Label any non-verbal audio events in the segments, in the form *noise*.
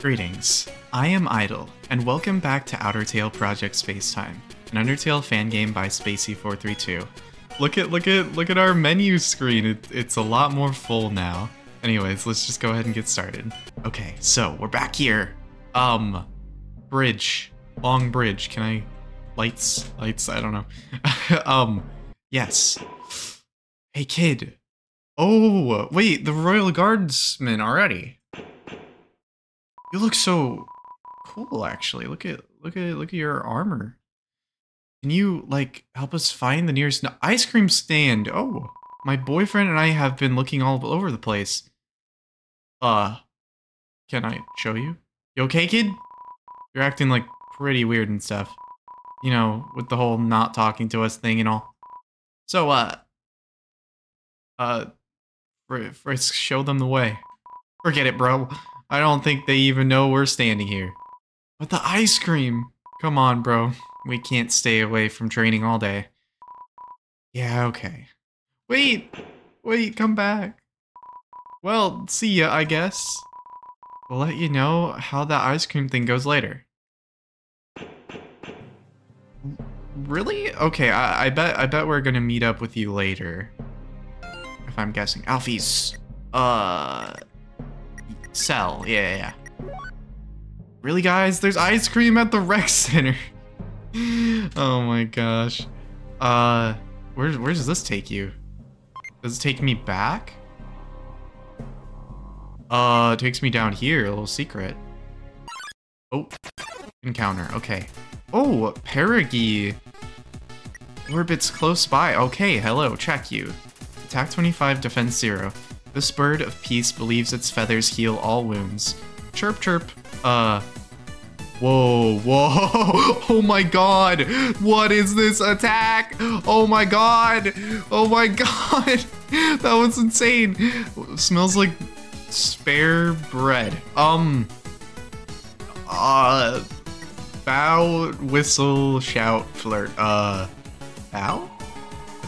Greetings, I am Idle, and welcome back to Outertale Project Spacetime, an Undertale fan game by Spacey432. Look at look at look at our menu screen. It, it's a lot more full now. Anyways, let's just go ahead and get started. Okay, so we're back here. Um, bridge, long bridge. Can I lights lights? I don't know. *laughs* um, yes. Hey kid. Oh wait, the Royal Guardsmen already. You look so cool, actually. Look at look at look at your armor. Can you like help us find the nearest ice cream stand? Oh, my boyfriend and I have been looking all over the place. Uh, can I show you? You okay, kid? You're acting like pretty weird and stuff. You know, with the whole not talking to us thing and all. So, uh, uh, Frisk, show them the way. Forget it, bro. I don't think they even know we're standing here. But the ice cream! Come on, bro. We can't stay away from training all day. Yeah, okay. Wait! Wait, come back. Well, see ya, I guess. We'll let you know how that ice cream thing goes later. Really? Okay, I, I bet I bet we're gonna meet up with you later. If I'm guessing. Alphys Uh Cell. Yeah, yeah, yeah. Really, guys? There's ice cream at the rec *laughs* center. oh my gosh. Uh, where, where does this take you? Does it take me back? Uh, takes me down here, a little secret. Oh, encounter, okay. Oh, Perigee. Orbits close by. Okay, hello, check you. Attack 25, defense 0. This bird of peace believes its feathers heal all wounds. Chirp chirp. Uh. Whoa, whoa. *laughs* Oh my god. What is this attack? Oh my god. Oh my *laughs* god. That was insane. Smells like spare bread. Um. Uh. Bow, whistle, shout, flirt. Uh. Bow?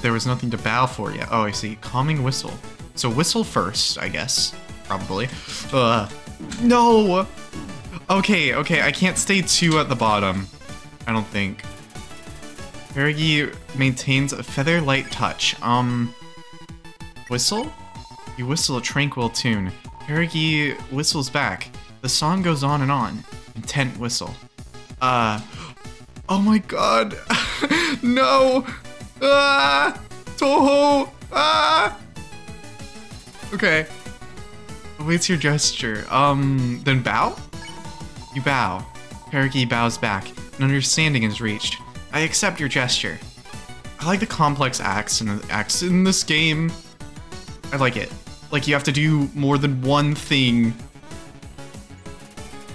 There was nothing to bow for yet. Oh, I see. Calming whistle. So whistle first, I guess. Probably. Uh, no! Okay, okay, I can't stay two at the bottom. I don't think. Perigee maintains a feather light touch. Um, whistle? You whistle a tranquil tune. Perigee whistles back. The song goes on and on. Intent whistle. Uh, oh my god. *laughs* no! Ah! Toho! Ah! Okay. Awaits your gesture. Um, then bow? You bow. Perigee bows back. An understanding is reached. I accept your gesture. I like the complex acts in, acts in this game. I like it. Like, you have to do more than one thing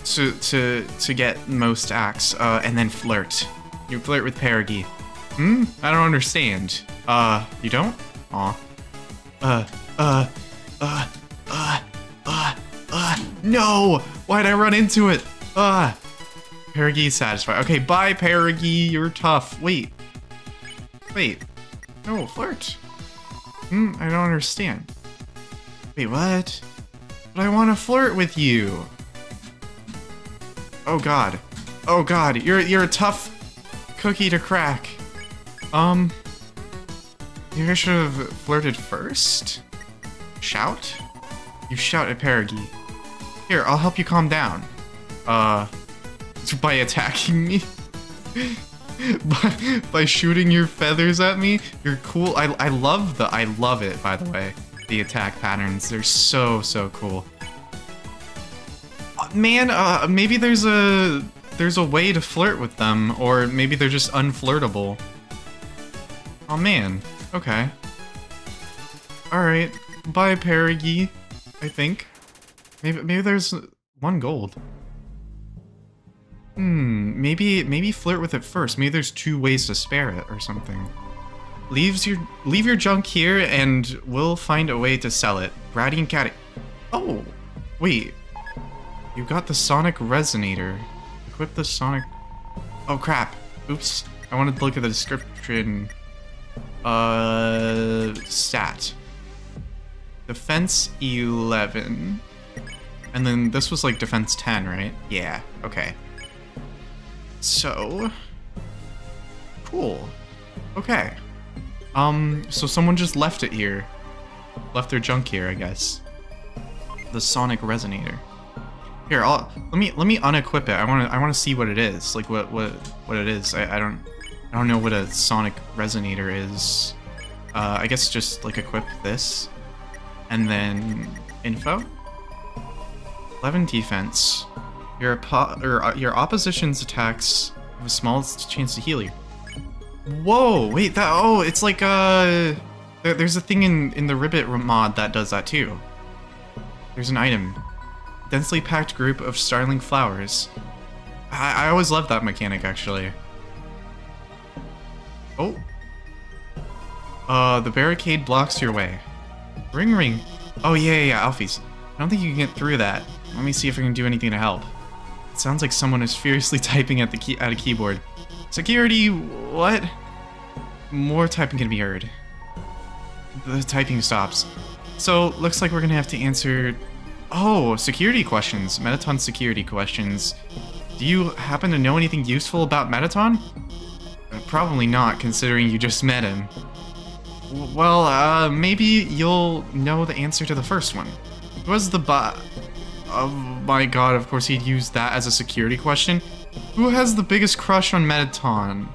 to to to get most acts, uh, and then flirt. You flirt with Perigee. Hmm? I don't understand. Uh, you don't? Aw. Uh, uh, uh, uh, uh, uh, no! Why'd I run into it? Uh, Perigee satisfied. Okay, bye, Perigee. You're tough. Wait. Wait. No, flirt. Hmm, I don't understand. Wait, what? But I want to flirt with you. Oh god. Oh god, you're you're a tough cookie to crack. Um, I should have flirted first? Shout? You shout at Perigee. Here, I'll help you calm down. Uh, by attacking me? *laughs* by, by shooting your feathers at me? You're cool. I, I love the, I love it, by the way. The attack patterns, they're so, so cool. Uh, man, uh, maybe there's a, there's a way to flirt with them, or maybe they're just unflirtable. Oh man, okay. Alright, Bye, Perigee. I think. Maybe maybe there's one gold. Hmm, maybe maybe flirt with it first. Maybe there's two ways to spare it or something. Leaves your leave your junk here and we'll find a way to sell it. Bratty and Catty. Oh, wait. You got the sonic resonator. Equip the sonic. Oh crap. Oops. I wanted to look at the description. Uh, stat. Defense 11. And then this was like defense 10, right? Yeah, okay. So... Cool. Okay. Um, so someone just left it here. Left their junk here, I guess. The sonic resonator. Here, I'll let me let me unequip it. I want to I want to see what it is. Like what what what it is. I, I don't I don't know what a sonic resonator is. Uh, I guess just like equip this, and then info. 11 defense. Your or, uh, your opposition's attacks have a small chance to heal you. Whoa, wait, that oh, it's like uh, there, there's a thing in in the Ribbit mod that does that too. There's an item densely packed group of starling flowers. I, I always loved that mechanic, actually. Oh. Uh, the barricade blocks your way. Ring ring. Oh, yeah, yeah, yeah, Alphys. I don't think you can get through that. Let me see if I can do anything to help. It sounds like someone is furiously *laughs* typing at the key at a keyboard. Security, what? More typing can be heard. The typing stops. So, looks like we're gonna have to answer Oh, security questions. Mettaton security questions. Do you happen to know anything useful about Mettaton? Uh, probably not, considering you just met him. Well, uh, maybe you'll know the answer to the first one. Who was the bot? Oh my god, of course he'd use that as a security question. Who has the biggest crush on Mettaton?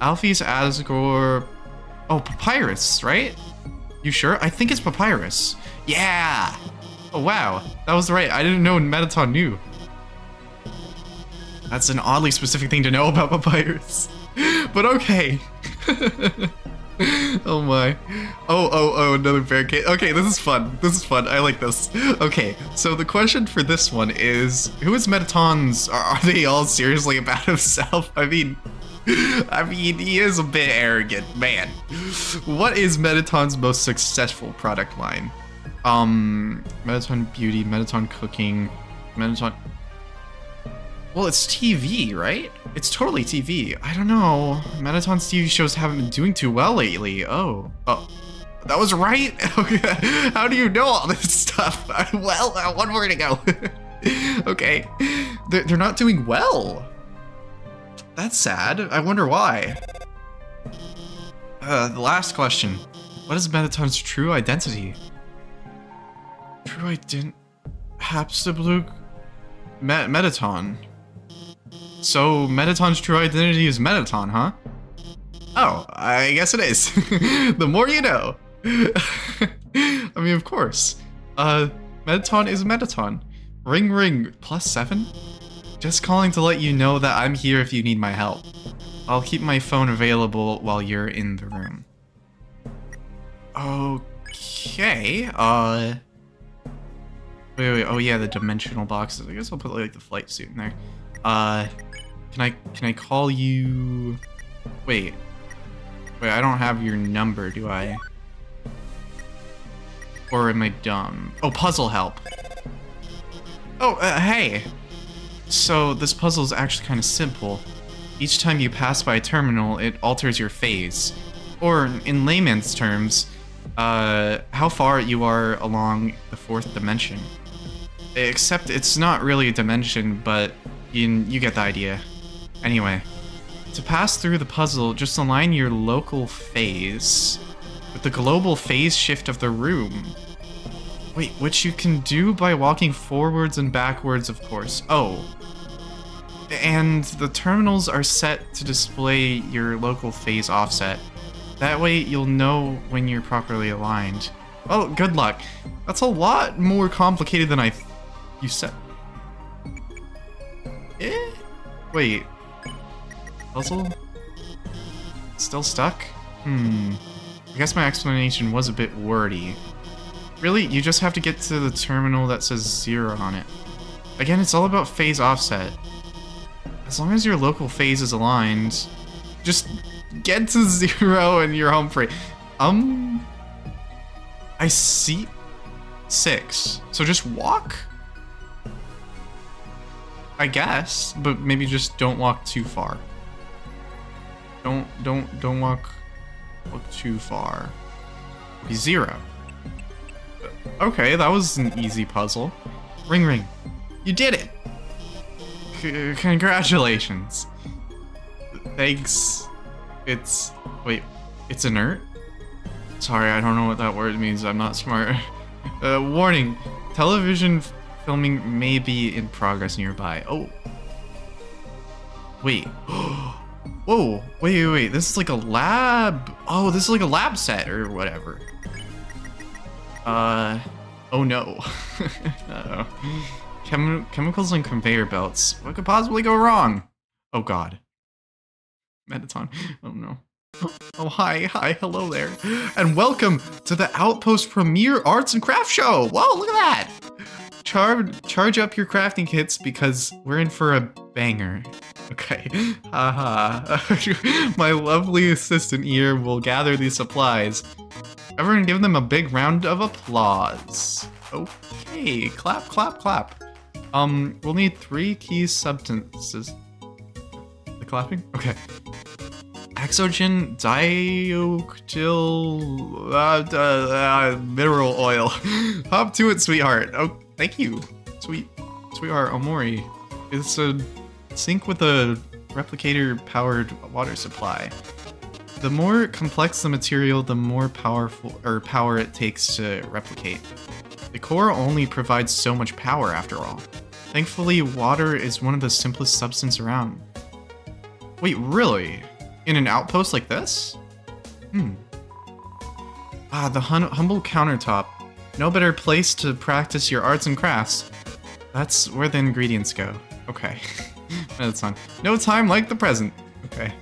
Alphys, Asgore... Oh, Papyrus, right? You sure? I think it's Papyrus. Yeah! Oh, wow. That was right. I didn't know Mettaton knew. That's an oddly specific thing to know about *laughs* Papyrus. but okay. *laughs* *laughs* oh my. Oh, oh, oh, another barricade. Okay, this is fun. This is fun. I like this. Okay, so the question for this one is, who is Mettaton's, are, they all seriously about *laughs* himself? I mean, I mean, he is a bit arrogant, man. What is Mettaton's most successful product line? Um, Mettaton Beauty, Mettaton Cooking, Mettaton... Well, it's TV, right? It's totally TV. I don't know. Mettaton's TV shows haven't been doing too well lately. Oh. Oh. That was right? *laughs* Okay. How do you know all this stuff? *laughs* well, uh, one more to go. *laughs* okay. They're, not doing well. That's sad. I wonder why. Uh, the last question. What is Mettaton's true identity? True, I didn't. Hapstablook. Met Mettaton. So, Mettaton's true identity is Mettaton, huh? Oh, I guess it is. *laughs* the more you know. *laughs* I mean, of course. Uh, Mettaton is Mettaton. Ring ring, plus seven? Just calling to let you know that I'm here if you need my help. I'll keep my phone available while you're in the room. Okay, uh... Wait, wait, oh yeah, the dimensional boxes. I guess I'll put like the flight suit in there. Uh, can I, can I call you... Wait. Wait, I don't have your number, do I? Or am I dumb? Oh, puzzle help. Oh, uh, hey! So, this puzzle is actually kind of simple. Each time you pass by a terminal, it alters your phase. Or, in layman's terms, uh, how far you are along the fourth dimension. Except it's not really a dimension, but you, you get the idea. Anyway, to pass through the puzzle, just align your local phase with the global phase shift of the room. Wait, which you can do by walking forwards and backwards, of course. Oh. And the terminals are set to display your local phase offset. That way you'll know when you're properly aligned. Oh, good luck. That's a lot more complicated than I you said... Eh? Wait. Puzzle? Still stuck? Hmm. I guess my explanation was a bit wordy. Really, you just have to get to the terminal that says zero on it. Again, it's all about phase offset. As long as your local phase is aligned, just get to *laughs* zero and you're home free. Um, I see six. So just walk? I guess, but maybe just don't walk too far. Don't don't don't walk walk too far. Be zero. Okay, that was an easy puzzle. Ring ring. You did it! C congratulations. Thanks. It's... Wait, it's inert? Sorry, I don't know what that word means. I'm not smart. *laughs* Uh, warning. Television filming may be in progress nearby. Oh. Wait. *gasps* Whoa. Wait, wait, wait. This is like a lab. Oh, this is like a lab set or whatever. Uh... Oh no. *laughs* uh oh Chem chemicals and conveyor belts. What could possibly go wrong? Oh god. Mettaton. *laughs* Oh no. Oh, hi, hi, hello there. And welcome to the Outpost Premier Arts and Craft Show. Whoa, look at that. Char charge up your crafting kits because we're in for a banger. *laughs* Okay, haha. *laughs* My lovely assistant here will gather these supplies. Everyone give them a big round of applause. Okay, clap, clap, clap. Um, we'll need three key substances. The clapping? Okay. Hexogen dioctyl uh, uh, uh, mineral oil. *laughs* Hop to it, sweetheart. Oh, thank you, sweet, sweetheart Omori. It's a sink with a replicator-powered water supply. The more complex the material, the more powerful or power it takes to replicate. The core only provides so much power after all. Thankfully, water is one of the simplest substances around. Wait, really? In an outpost like this? Hmm. Ah, the hum humble countertop. No better place to practice your arts and crafts. That's where the ingredients go. Okay. *laughs* That's fine. No time like the present. Okay.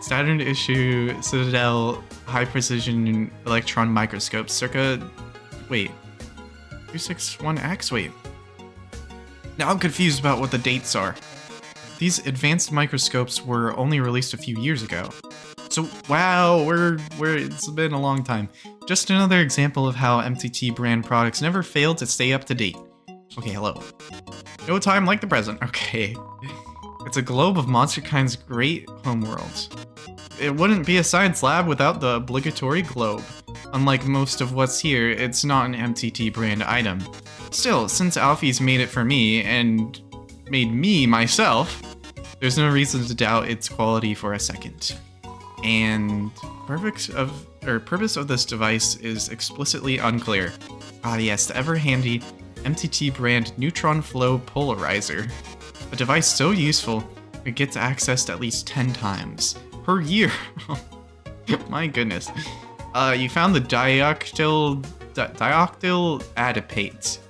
Standard issue Citadel high precision electron microscope circa. Wait. 261X? Wait. Now I'm confused about what the dates are. These advanced microscopes were only released a few years ago. So, wow, we're, we're, it's been a long time. Just another example of how MTT brand products never fail to stay up to date. Okay, hello. No time like the present. Okay. *laughs* It's a globe of Monsterkind's great homeworlds. It wouldn't be a science lab without the obligatory globe. Unlike most of what's here, it's not an MTT brand item. Still, since Alphys made it for me, and made me myself, there's no reason to doubt its quality for a second. And purpose of or purpose of this device is explicitly unclear. Ah yes, the ever handy MTT brand Neutron Flow Polarizer. A device so useful, it gets accessed at least 10 times per year. *laughs* My goodness. Uh, you found the dioctyl, di dioctyl adipate.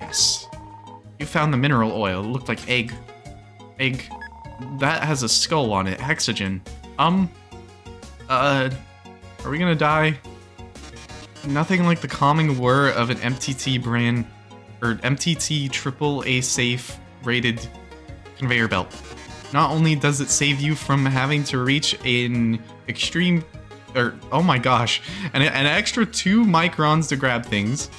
Yes. You found the mineral oil. It looked like egg. Egg. That has a skull on it. Hexogen. Um. Uh. Are we gonna die? Nothing like the calming whir of an MTT brand, or MTT triple A safe rated conveyor belt. Not only does it save you from having to reach an extreme, or oh my gosh, an, an extra two microns to grab things,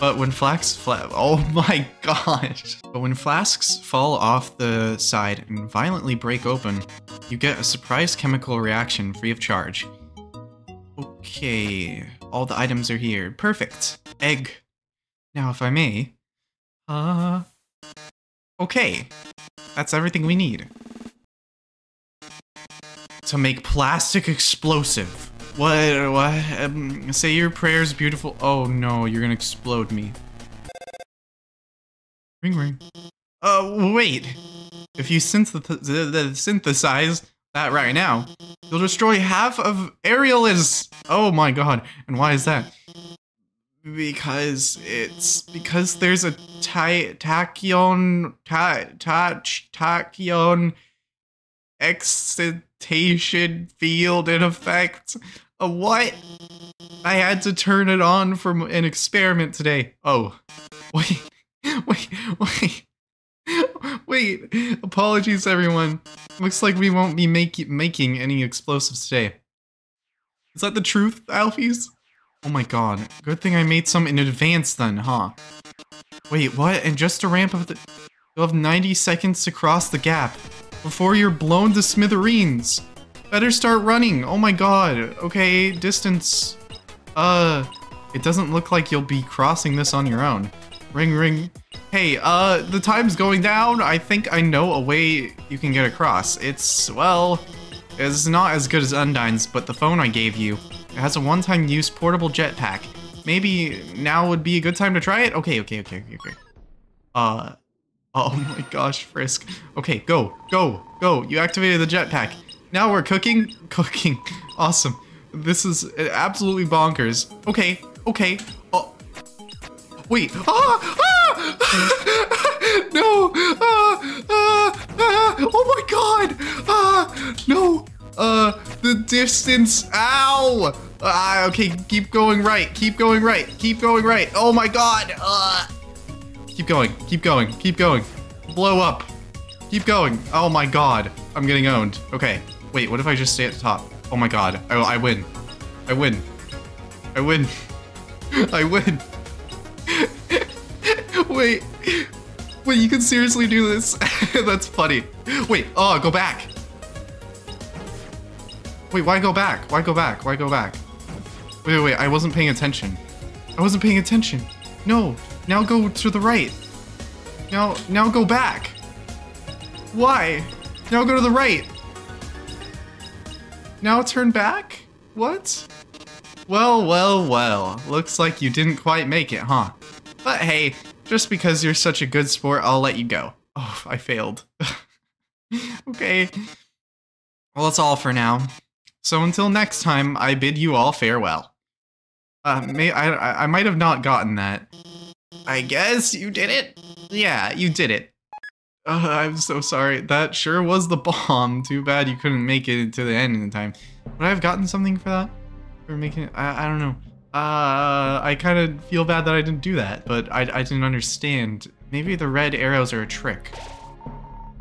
but when flasks fla oh *laughs* my gosh. But when flasks fall off the side and violently break open, you get a surprise chemical reaction free of charge. Okay, all the items are here. Perfect. Egg. Now, if I may. Uh... Okay, that's everything we need. To make plastic explosive. What, what, um, say your prayers beautiful- Oh no, you're gonna explode me. Ring ring. Uh, wait. If you synth synthesize that right now, you'll destroy half of Aerialis! Oh my god, and why is that? Because it's because there's a ty tachyon ta tach tachyon excitation field in effect. A what? I had to turn it on for an experiment today. Oh, *laughs* wait, wait, wait. *laughs* Wait, apologies everyone. Looks like we won't be make making any explosives today. Is that the truth, Alphys? Oh my god, good thing I made some in advance then, huh? Wait, what? And just to ramp up the... You'll have 90 seconds to cross the gap before you're blown to smithereens. Better start running. Oh my god. Okay, distance. Uh, it doesn't look like you'll be crossing this on your own. Ring, ring. Hey, uh, the time's going down. I think I know a way you can get across. It's, well, it's not as good as Undyne's, but the phone I gave you, it has a one-time use portable jetpack. Maybe now would be a good time to try it? Okay, okay, okay, okay, okay. Uh, oh *laughs* my gosh, Frisk. Okay, go, go, go. You activated the jetpack. Now we're cooking? Cooking. Awesome. This is absolutely bonkers. Okay, okay. Oh, wait. Ah! ah! *laughs* no! Ah, ah, ah! Oh my god! Ah! No! Uh, the distance. Ow! Ah, okay, keep going right. Keep going right. Keep going right. Oh my god! Uh, keep going. Keep going. Keep going. Blow up. Keep going. Oh my god. I'm getting owned. Okay. Wait, what if I just stay at the top? Oh my god. I, I win. I win. I win. *laughs* I win. *laughs* Wait. Wait, you can seriously do this? *laughs* That's funny. Wait, oh, go back. Wait, why go back? Why go back? Why go back? Wait, wait, wait, I wasn't paying attention. I wasn't paying attention. No, now go to the right. Now, now go back. Why? Now go to the right. Now turn back? What? Well, well, well. Looks like you didn't quite make it, huh? But hey, just because you're such a good sport, I'll let you go. Oh, I failed. *laughs* okay. Well, that's all for now. So until next time, I bid you all farewell. Uh, may I, I might have not gotten that. I guess you did it? Yeah, you did it. Uh, I'm so sorry. That sure was the bomb. Too bad you couldn't make it to the end in time. Would I have gotten something for that? For making it? I, I don't know. Uh, I kind of feel bad that I didn't do that, but I, I didn't understand. Maybe the red arrows are a trick.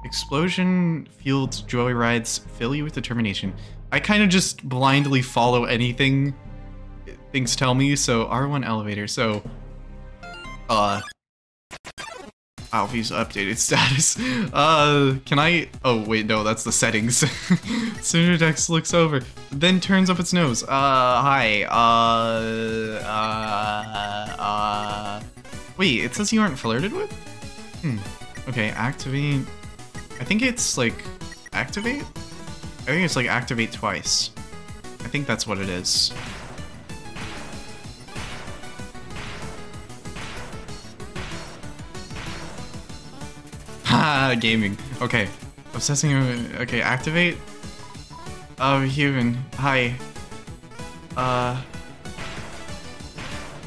Explosion fueled joyrides fill you with determination. I kind of just blindly follow anything things tell me, so R1 elevator, so... Uh... Alphys updated *laughs* status. Uh, can I? Oh wait, no, that's the settings. *laughs* Cinderdex looks over, then turns up its nose. Uh, hi. Uh, uh, uh. Wait, it says you aren't flirted with. Hmm. Okay, activate. I think it's like activate. I think it's like activate twice. I think that's what it is. Ah, gaming. Okay. Obsessing. Okay, activate. Oh, human. Hi. Uh.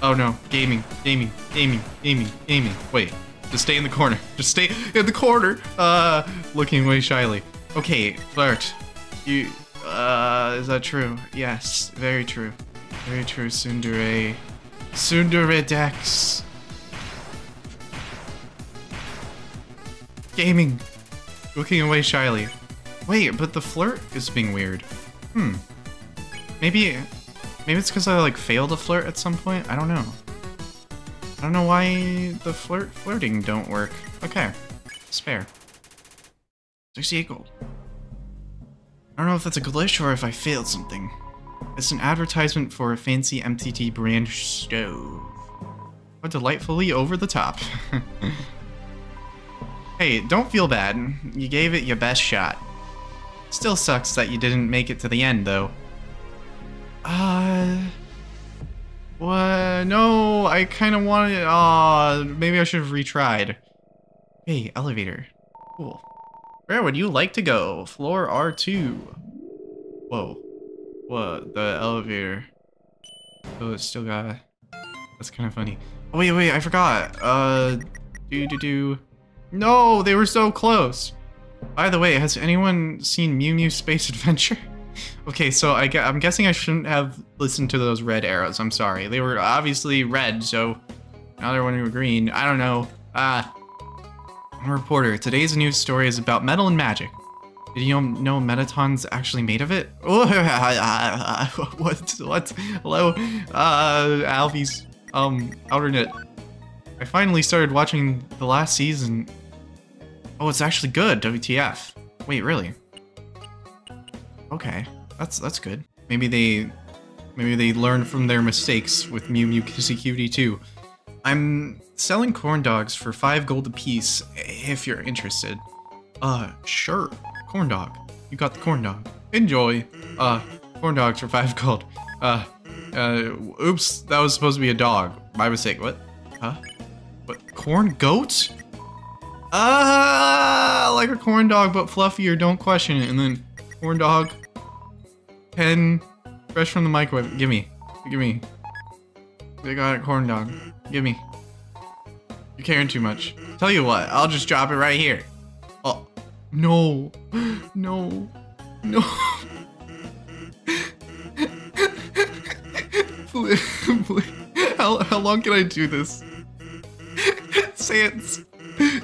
Oh no, gaming, gaming, gaming, gaming, gaming. Wait, just stay in the corner. *laughs* Just stay in the corner. Uh, looking away shyly. Okay, flirt. You, uh, is that true? Yes, very true. Very true, Sundere. Sundere Dex. Gaming. Looking away shyly. Wait, but the flirt is being weird. Hmm. Maybe... Maybe it's because I, like, failed to flirt at some point? I don't know. I don't know why the flirt flirting don't work. Okay. Spare. 68 gold. I don't know if that's a glitch or if I failed something. It's an advertisement for a fancy MTT brand stove. But delightfully over the top. *laughs* Hey, don't feel bad. You gave it your best shot. Still sucks that you didn't make it to the end, though. Uh... What? No, I kind of wanted... Aw, uh, maybe I should have retried. Hey, elevator. Cool. Where would you like to go? Floor R2. Whoa. What? The elevator. Oh, it's still got... That's kind of funny. Oh, wait, wait, I forgot. Uh... Do-do-do... No, they were so close. By the way, has anyone seen Mew Mew Space *laughs* Adventure? okay, so I, am guessing I shouldn't have listened to those red arrows. I'm sorry. They were obviously red, so now they're were green. I don't know. Ah. I'm a reporter. Today's news story is about metal and magic. Did you know Mettaton's actually made of it? *laughs* What? What? Hello? Uh, Alphys, um, alternate. I finally started watching the last season Oh, it's actually good, WTF. Wait, really? Okay, that's that's good. Maybe they maybe they learned from their mistakes with Mew Mew Kissy Cutie too. I'm selling corn dogs for five gold apiece if you're interested. Uh, sure. Corn dog. You got the corn dog. Enjoy. Uh, corn dogs for five gold. Uh, uh, oops, that was supposed to be a dog. My mistake. What? Huh? What? Corn goat? Ah, like a corn dog, but fluffier. Don't question it. And then corn dog, pen, fresh from the microwave. Give me. Give me. They got it, corn dog. Give me. You're caring too much. Tell you what, I'll just drop it right here. Oh, no. *gasps* No. No. *laughs* please, please. How, how long can I do this? *laughs* Sans.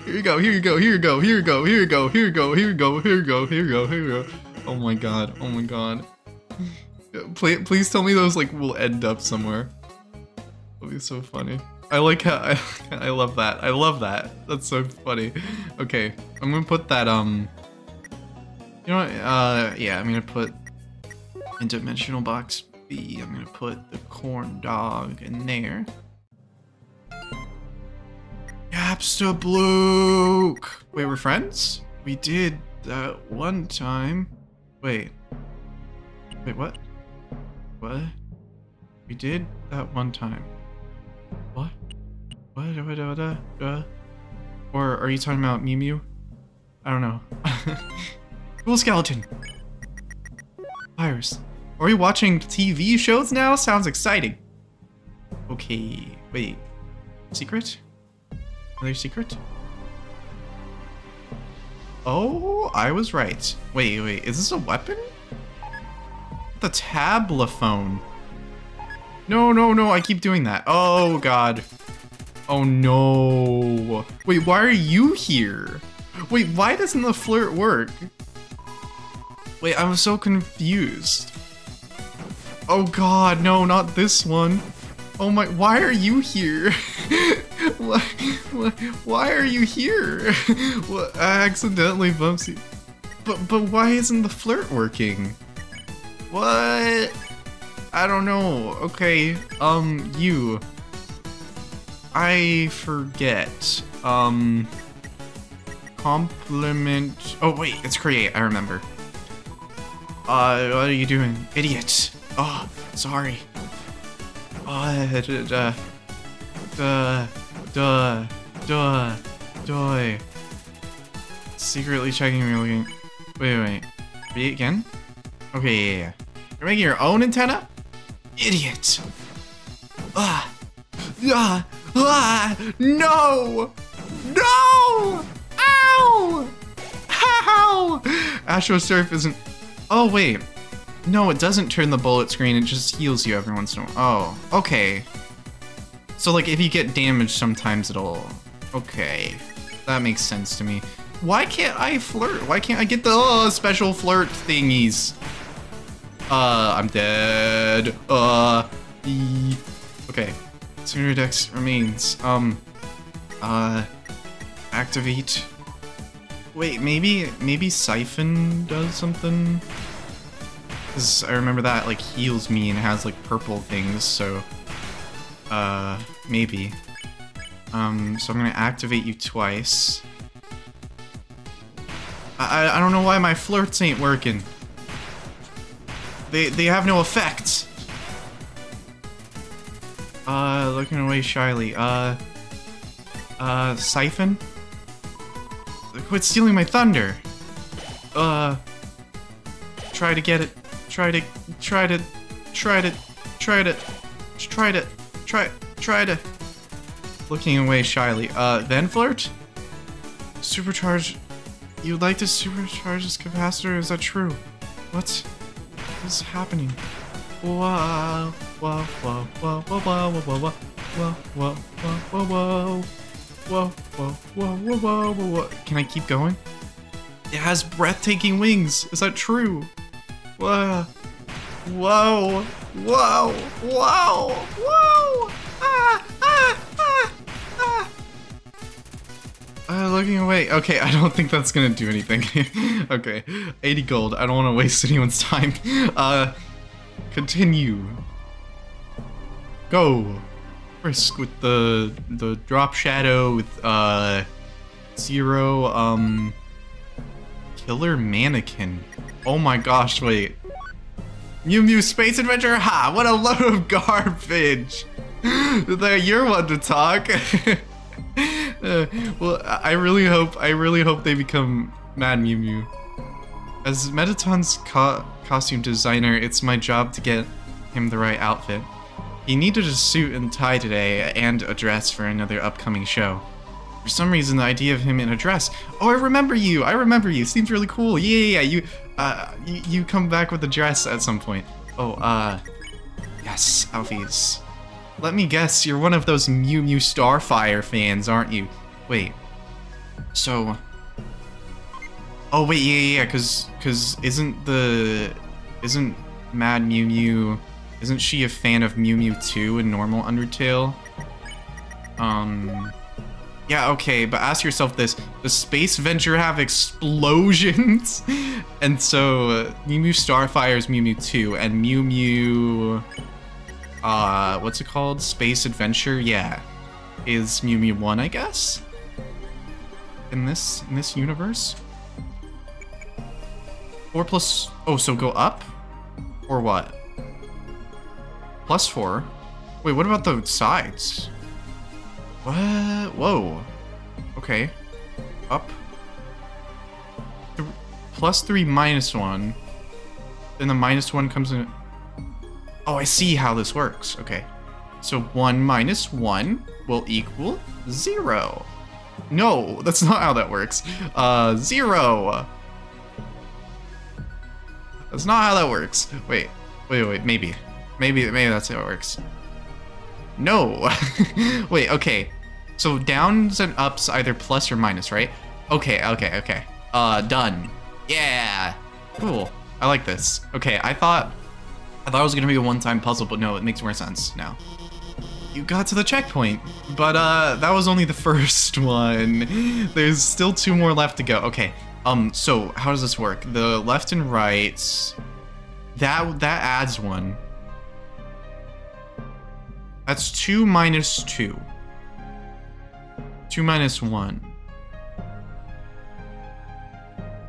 Here you go, here you go, here you go, here you go, here you go, here you go, here you go, here you go, here you go, here you go. Oh my god, oh my god. Please, please tell me those like will end up somewhere. That'll be so funny. I like how I, *laughs* I love that. I love that. That's so funny. Okay, I'm gonna put that um. You know what? Uh, yeah, I'm gonna put in dimensional box B. I'm gonna put the corn dog in there. Napstablook! Wait, we're friends? We did that one time. Wait. Wait, what? What? We did that one time. What? What? What? What? what, what? Or are you talking about Mew Mew? I don't know. *laughs* cool skeleton. Fires. Are you watching TV shows now? Sounds exciting. Okay. Wait. Secret? Another secret? Oh, I was right. Wait, wait. Is this a weapon? The tablaphone. No, no, no, I keep doing that. Oh, God. Oh, no. Wait, why are you here? Wait, why doesn't the flirt work? Wait, I'm so confused. Oh, God, no, not this one. Oh my, why are you here? *laughs* why, why, why are you here? *laughs* I accidentally bumped you. But, but why isn't the flirt working? What? I don't know. Okay, um, you. I forget. Um, compliment. Oh, wait, it's create. I remember. Uh, what are you doing? Idiot. Oh, sorry. Uh, duh, duh, duh, duh, duh. Secretly checking your looking. Wait, wait. Be again? Okay, yeah, yeah. You're making your own antenna? Idiot! Ah! Ah! Ah! No! No! Ow! Ow! Astro Surf isn't. Oh wait, no, it doesn't turn the bullet screen. It just heals you every once in a while. Oh, okay. So like if you get damaged, sometimes it'll. Okay, that makes sense to me. Why can't I flirt? Why can't I get the uh, special flirt thingies? Uh, I'm dead. Uh, okay. Sooner Dex remains. Um, uh, activate. Wait, maybe, maybe Siphon does something? Because I remember that, like, heals me and has, like, purple things, so... Uh, maybe. Um, so I'm gonna activate you twice. I, I don't know why my flirts ain't working. They, they have no effect. Uh, looking away shyly. Uh, uh, Siphon? Quit stealing my thunder. Uh, try to get it. Try to, try to, try to, try to, try to, try, try to. Looking away shyly. Uh, then flirt? Supercharge. You'd like to supercharge this capacitor? Is that true? What? What's happening? Whoa, whoa, whoa, whoa, whoa, whoa, whoa, whoa, whoa, whoa, whoa, whoa, whoa, whoa, whoa, whoa, whoa, whoa, whoa, whoa. Can I keep going? It has breathtaking wings. Is that true? Whoa, whoa, whoa, whoa! Uh, looking away. Okay, I don't think that's gonna do anything. *laughs* okay, 80 gold. I don't want to waste *laughs* anyone's time. Uh, continue. Go. Frisk with the the drop shadow with uh zero um killer mannequin. Oh my gosh, wait. Mew Mew Space Adventure? Ha! What a load of *laughs* garbage! You're one to talk. *laughs* uh, well, I really hope I really hope they become Mad Mew Mew. As Mettaton's co costume designer, it's my job to get him the right outfit. He needed a suit and tie today and a dress for another upcoming show. For some reason, the idea of him in a dress. Oh, I remember you. I remember you. Seems really cool. Yeah, yeah, yeah. You, uh, you, you come back with a dress at some point. Oh, uh, yes, Alphys. Let me guess, you're one of those Mew Mew Starfire fans, aren't you? Wait. So. Oh wait, yeah, yeah, yeah, cause, cause isn't the, isn't Mad Mew Mew, isn't she a fan of Mew Mew 2 in normal Undertale? Um. Yeah, okay, but ask yourself this. Does Space Venture have explosions? *laughs* and so, uh, Mew Mew Starfire is Mew Mew 2, and Mew Mew... Uh, what's it called? Space Adventure? Yeah. Is Mew Mew 1, I guess? In this, in this universe? 4 plus... Oh, so go up? Or what? Plus 4? Wait, what about the sides? What? Whoa. Okay. Up. Th plus three, minus one. Then the minus one comes in. Oh, I see how this works. Okay. So one minus one will equal zero. No, that's not how that works. Uh, zero. That's not how that works. Wait, wait, wait, maybe. Maybe, maybe that's how it works. No. *laughs* Wait, okay. So downs and ups either plus or minus, right? Okay, okay, okay. Uh, done. Yeah. Cool. I like this. Okay, I thought I thought it was gonna be a one-time puzzle, but no, it makes more sense now. You got to the checkpoint, but uh, that was only the *laughs* first one. There's still two more left to go. Okay, um, so how does this work? The left and right, that that adds one. That's 2 minus 2. 2 minus 1.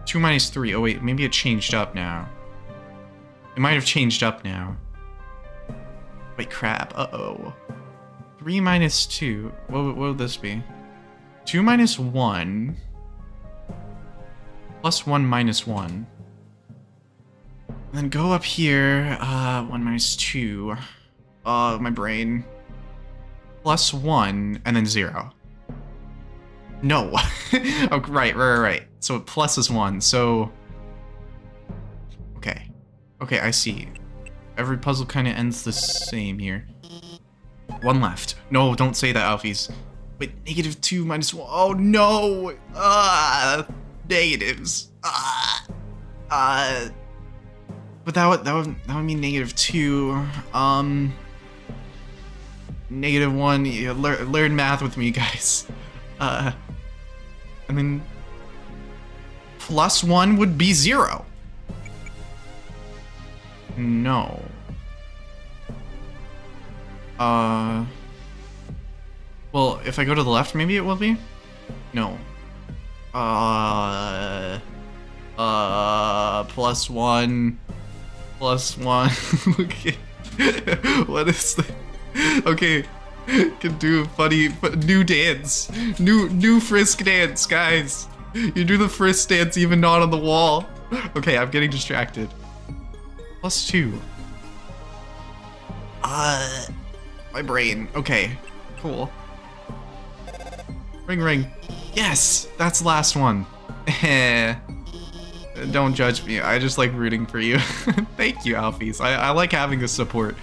2 minus 3. Oh wait, maybe it changed up now. It might have changed up now. Wait, crap. Uh-oh. 3 minus 2. What, what would this be? 2 minus 1. Plus 1 minus 1. And then go up here. Uh, 1 minus 2. Uh, my brain. Plus one, and then zero. No. *laughs* oh, right, right, right, right. So plus is one, so... Okay. I see. Every puzzle kind of ends the same here. One left. No, don't say that, Alphys. Wait, negative two minus one. Oh, no! Ah! Negatives. Ah! Uh... But that would, that would, that would mean negative two. Um negative one. Learn, learn math with me, *laughs* guys. Uh, and then plus one would be zero. No. Uh, well, if I go to the left, maybe it will be? No. Uh, uh, plus one, plus one. *laughs* okay. *laughs* what is the? okay, can do a funny new dance, new new frisk dance, guys. You do the frisk dance even not on the wall. Okay, I'm getting distracted. Plus two. Uh, my brain. Okay, cool. Ring ring. Yes, that's the last one. *laughs* Don't judge me. I just like rooting for you. *laughs* Thank you, Alphys. I, I like having the support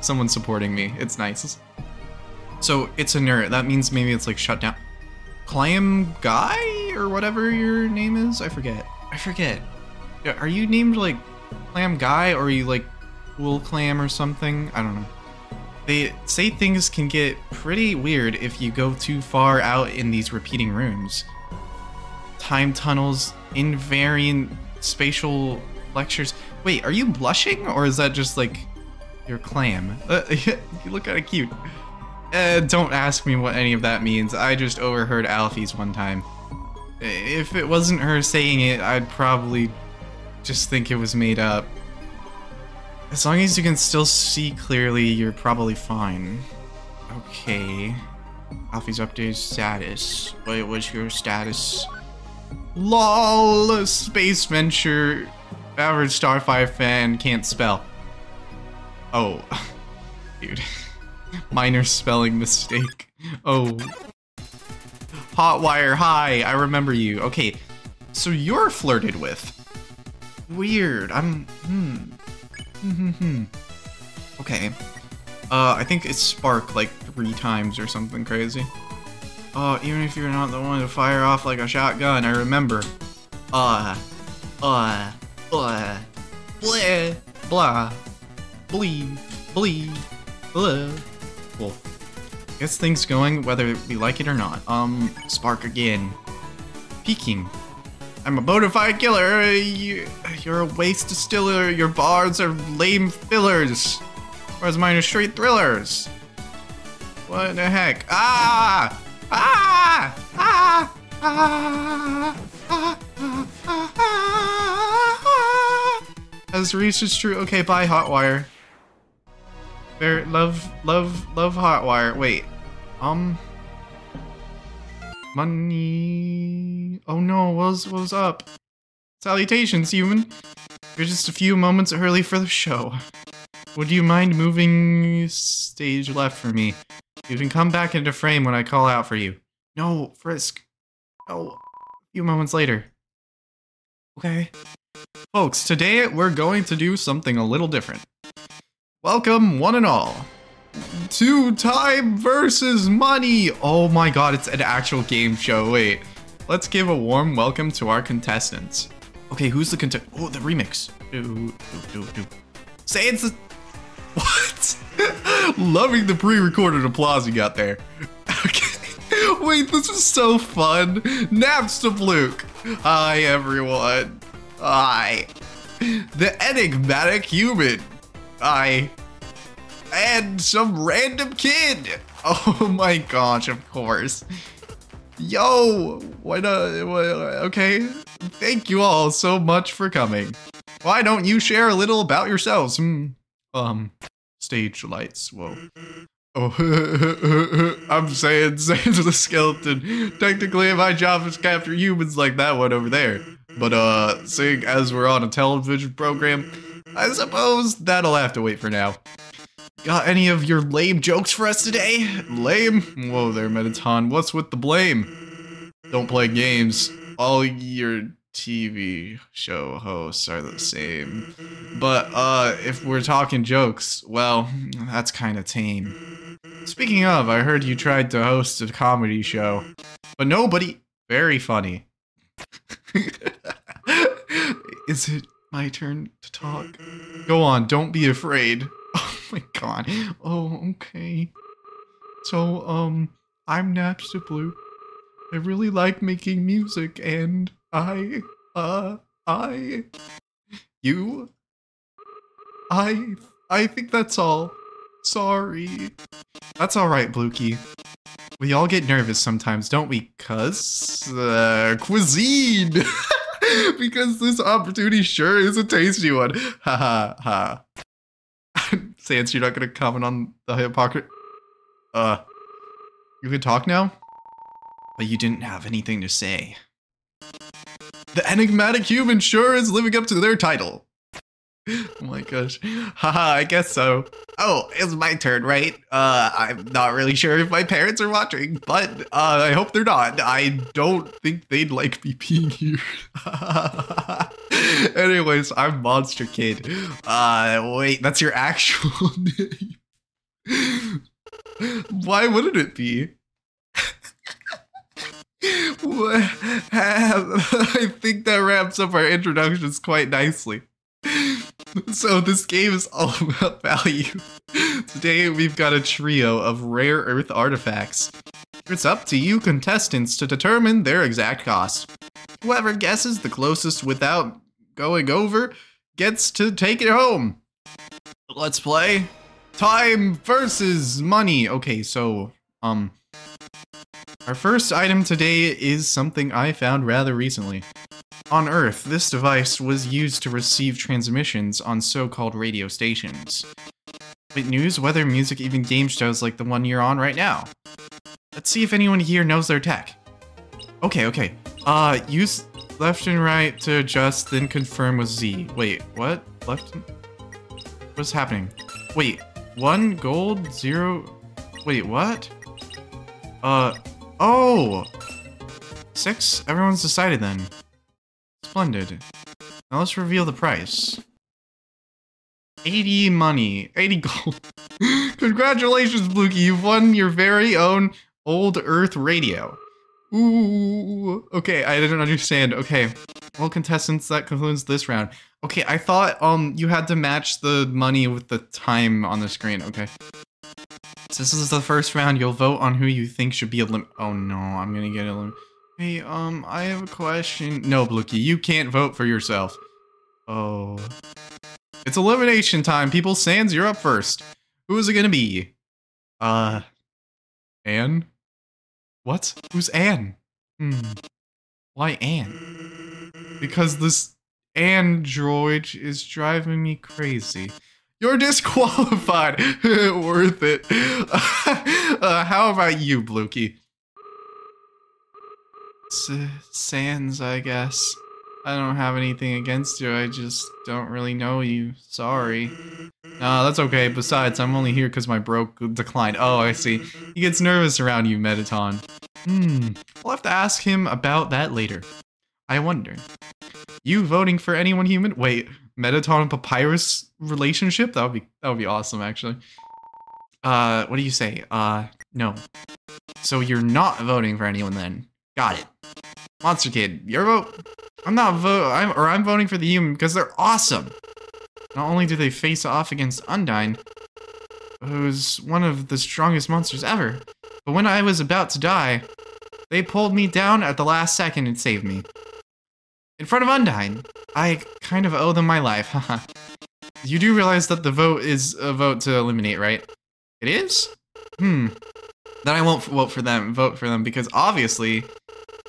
someone supporting me. It's nice. So it's a nerd. That means maybe it's like shut down. Clam Guy or whatever your name is? I forget. I forget. Are you named like Clam Guy or are you like Cool Clam or something? I don't know. They say things can get pretty weird if you go too far out in these repeating rooms. Time tunnels, invariant spatial lectures. Wait, are you blushing or is that just like your clam. Uh, *laughs* you look kind of cute. Uh, don't ask me what any of that means. I just overheard Alphys one time. If it wasn't her saying it, I'd probably just think it was made up. As long as you can still see clearly, you're probably fine. Okay. Alphys updated status. What was your status? LOL! Space Venture. Average Starfire fan can't spell. Oh. *laughs* Dude. *laughs* Minor spelling mistake. Oh. Hotwire, hi, I remember you. Okay, so you're flirted with. Weird, I'm, hmm. Hmm, hmm, Okay. Uh, I think it's Spark like three times or something crazy. Uh, even if you're not the one to fire off like a shotgun, I remember. Uh, uh, uh, blah, blah, blee, blee, blah. Cool. Gets things going whether we like it or not. Um, Spark again. Peeking. I'm a bona fide killer. You, are a waste distiller. Your bars are lame fillers. Whereas mine are straight thrillers. What the heck? Ah! Ah! Ah! Ah! Ah! Ah! ah, Has reached its true. Okay, bye, Hotwire. Very love, love, love Hotwire. Wait, um, money. Oh no, what was what was up? Salutations, human. You're just a few moments early for the show. Would you mind moving stage left for me? You can come back into frame when I call out for you. No, Frisk. Oh, a few moments later. Okay. Folks, today we're going to do something a little different. Welcome, one and all, to Time versus Money. Oh my god, it's an actual game show. Wait, let's give a warm welcome to our contestants. Okay, who's the contest? Oh, the remix. Do, do, do. Say it's a... What? *laughs* Loving the pre-recorded applause you got there. *laughs* Okay. Wait, this was so fun. Napstablook. Hi, everyone. Hi. The enigmatic human. I and some random kid. *laughs* Oh my gosh, of course. Yo, what uh, okay. Thank you all so much for coming. Why don't you share a little about yourselves? Hmm. Um, stage lights, whoa. Oh, *laughs* I'm saying, *laughs* saying to the skeleton, technically my job is capture humans like that one over there. But uh, seeing as we're on a television program, I suppose that'll have to wait for now. Got any of your lame jokes for us today? Lame? Whoa there, Mettaton. What's with the blame? Don't play games. All your TV show hosts are the same. But, uh, if we're talking jokes, well, that's kind of tame. Speaking of, I heard you tried to host a comedy show. But nobody... Very funny. *laughs* Is it my turn to talk? Go on, don't be afraid. *laughs* My god. Oh, okay. So, um, I'm Napstablook. I really like making music and I, uh, I, you, I, I think that's all. Sorry. That's alright, Blueky. We all get nervous sometimes, don't we? Cuz, uh, cuisine! *laughs* because this opportunity sure is a tasty one. Ha ha ha. Sans, you're not gonna comment on the hypocrite. Uh, you can talk now? But you didn't have anything to say. The enigmatic human sure is living up to their title. oh my gosh. Haha, I guess so. Oh, it's my turn, right? Uh, I'm not really sure if my parents are watching, but uh, I hope they're not. I don't think they'd like me being here. *laughs* *laughs* Anyways, I'm Monster Kid. Uh, wait, that's your actual *laughs* name. Why wouldn't it be? *laughs* I think that wraps up our introductions quite nicely. So this game is all about value. Today we've got a trio of rare earth artifacts. It's up to you contestants to determine their exact cost. Whoever guesses the closest without going over gets to take it home. Let's play Time versus money. Okay, so, um, our first item today is something I found rather recently. On Earth, this device was used to receive transmissions on so-called radio stations. With news, weather, music, even game shows like the one you're on right now. Let's see if anyone here knows their tech. Okay, okay. Uh, use left and right to adjust, then confirm with Z. Wait, what? Left and... What's happening? Wait, one gold, zero... Wait, what? Uh, oh! Six? Everyone's decided then. Splendid. Now let's reveal the price. 80 money. 80 gold. *laughs* Congratulations, Blukey. You've won your very own Old Earth Radio. Ooh. Okay, I didn't understand. Okay. Well, contestants, that concludes this round. Okay, I thought um you had to match the money with the time on the screen. Okay. Since this is the first round. You'll vote on who you think should be elim- Oh no, I'm gonna get eliminated. Hey, um, I have a question. No, Blukey, you can't vote for yourself. Oh. It's elimination time. People, Sans, you're up first. Who is it gonna be? Uh, Anne? What? Who's Anne? Hmm. Why Anne? Because this android is driving me crazy. You're disqualified. *laughs* Worth it. *laughs* uh, how about you, Blukey? S Sans, I guess. I don't have anything against you. I just don't really know you. Sorry. No, that's okay. Besides, I'm only here because my broke declined. Oh, I see. He gets nervous around you, Mettaton. Hmm. I'll have to ask him about that later. I wonder. You voting for anyone human? Wait, Mettaton and Papyrus relationship? That would be that would be awesome, actually. Uh, what do you say? Uh, no. So you're not voting for anyone then? Got it. Monster Kid, your vote? I'm not vote. I'm or I'm voting for the human because they're awesome. Not only do they face off against Undyne, who's one of the strongest monsters ever, but when I was about to die, they pulled me down at the last second and saved me. In front of Undyne, I kind of owe them my life, *laughs* haha. you do realize that the vote is a vote to eliminate, right? It is? Hmm. Then I won't vote for them, vote for them, because obviously,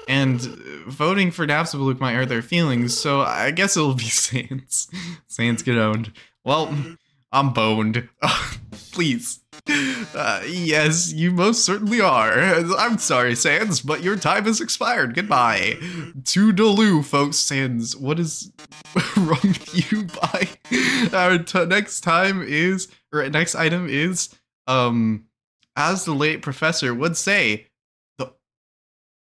and voting for Napstablook might hurt their feelings, so I guess it'll be *laughs* Sans. Sans get owned. Well, I'm boned. *laughs* Please. Uh, yes, you most certainly are. I'm sorry, Sans, but your time has expired. Goodbye. Toodaloo, folks. Sans, what is *laughs* wrong with you? *laughs* Bye. Our next time is, or next item is, um, as the late professor would say, the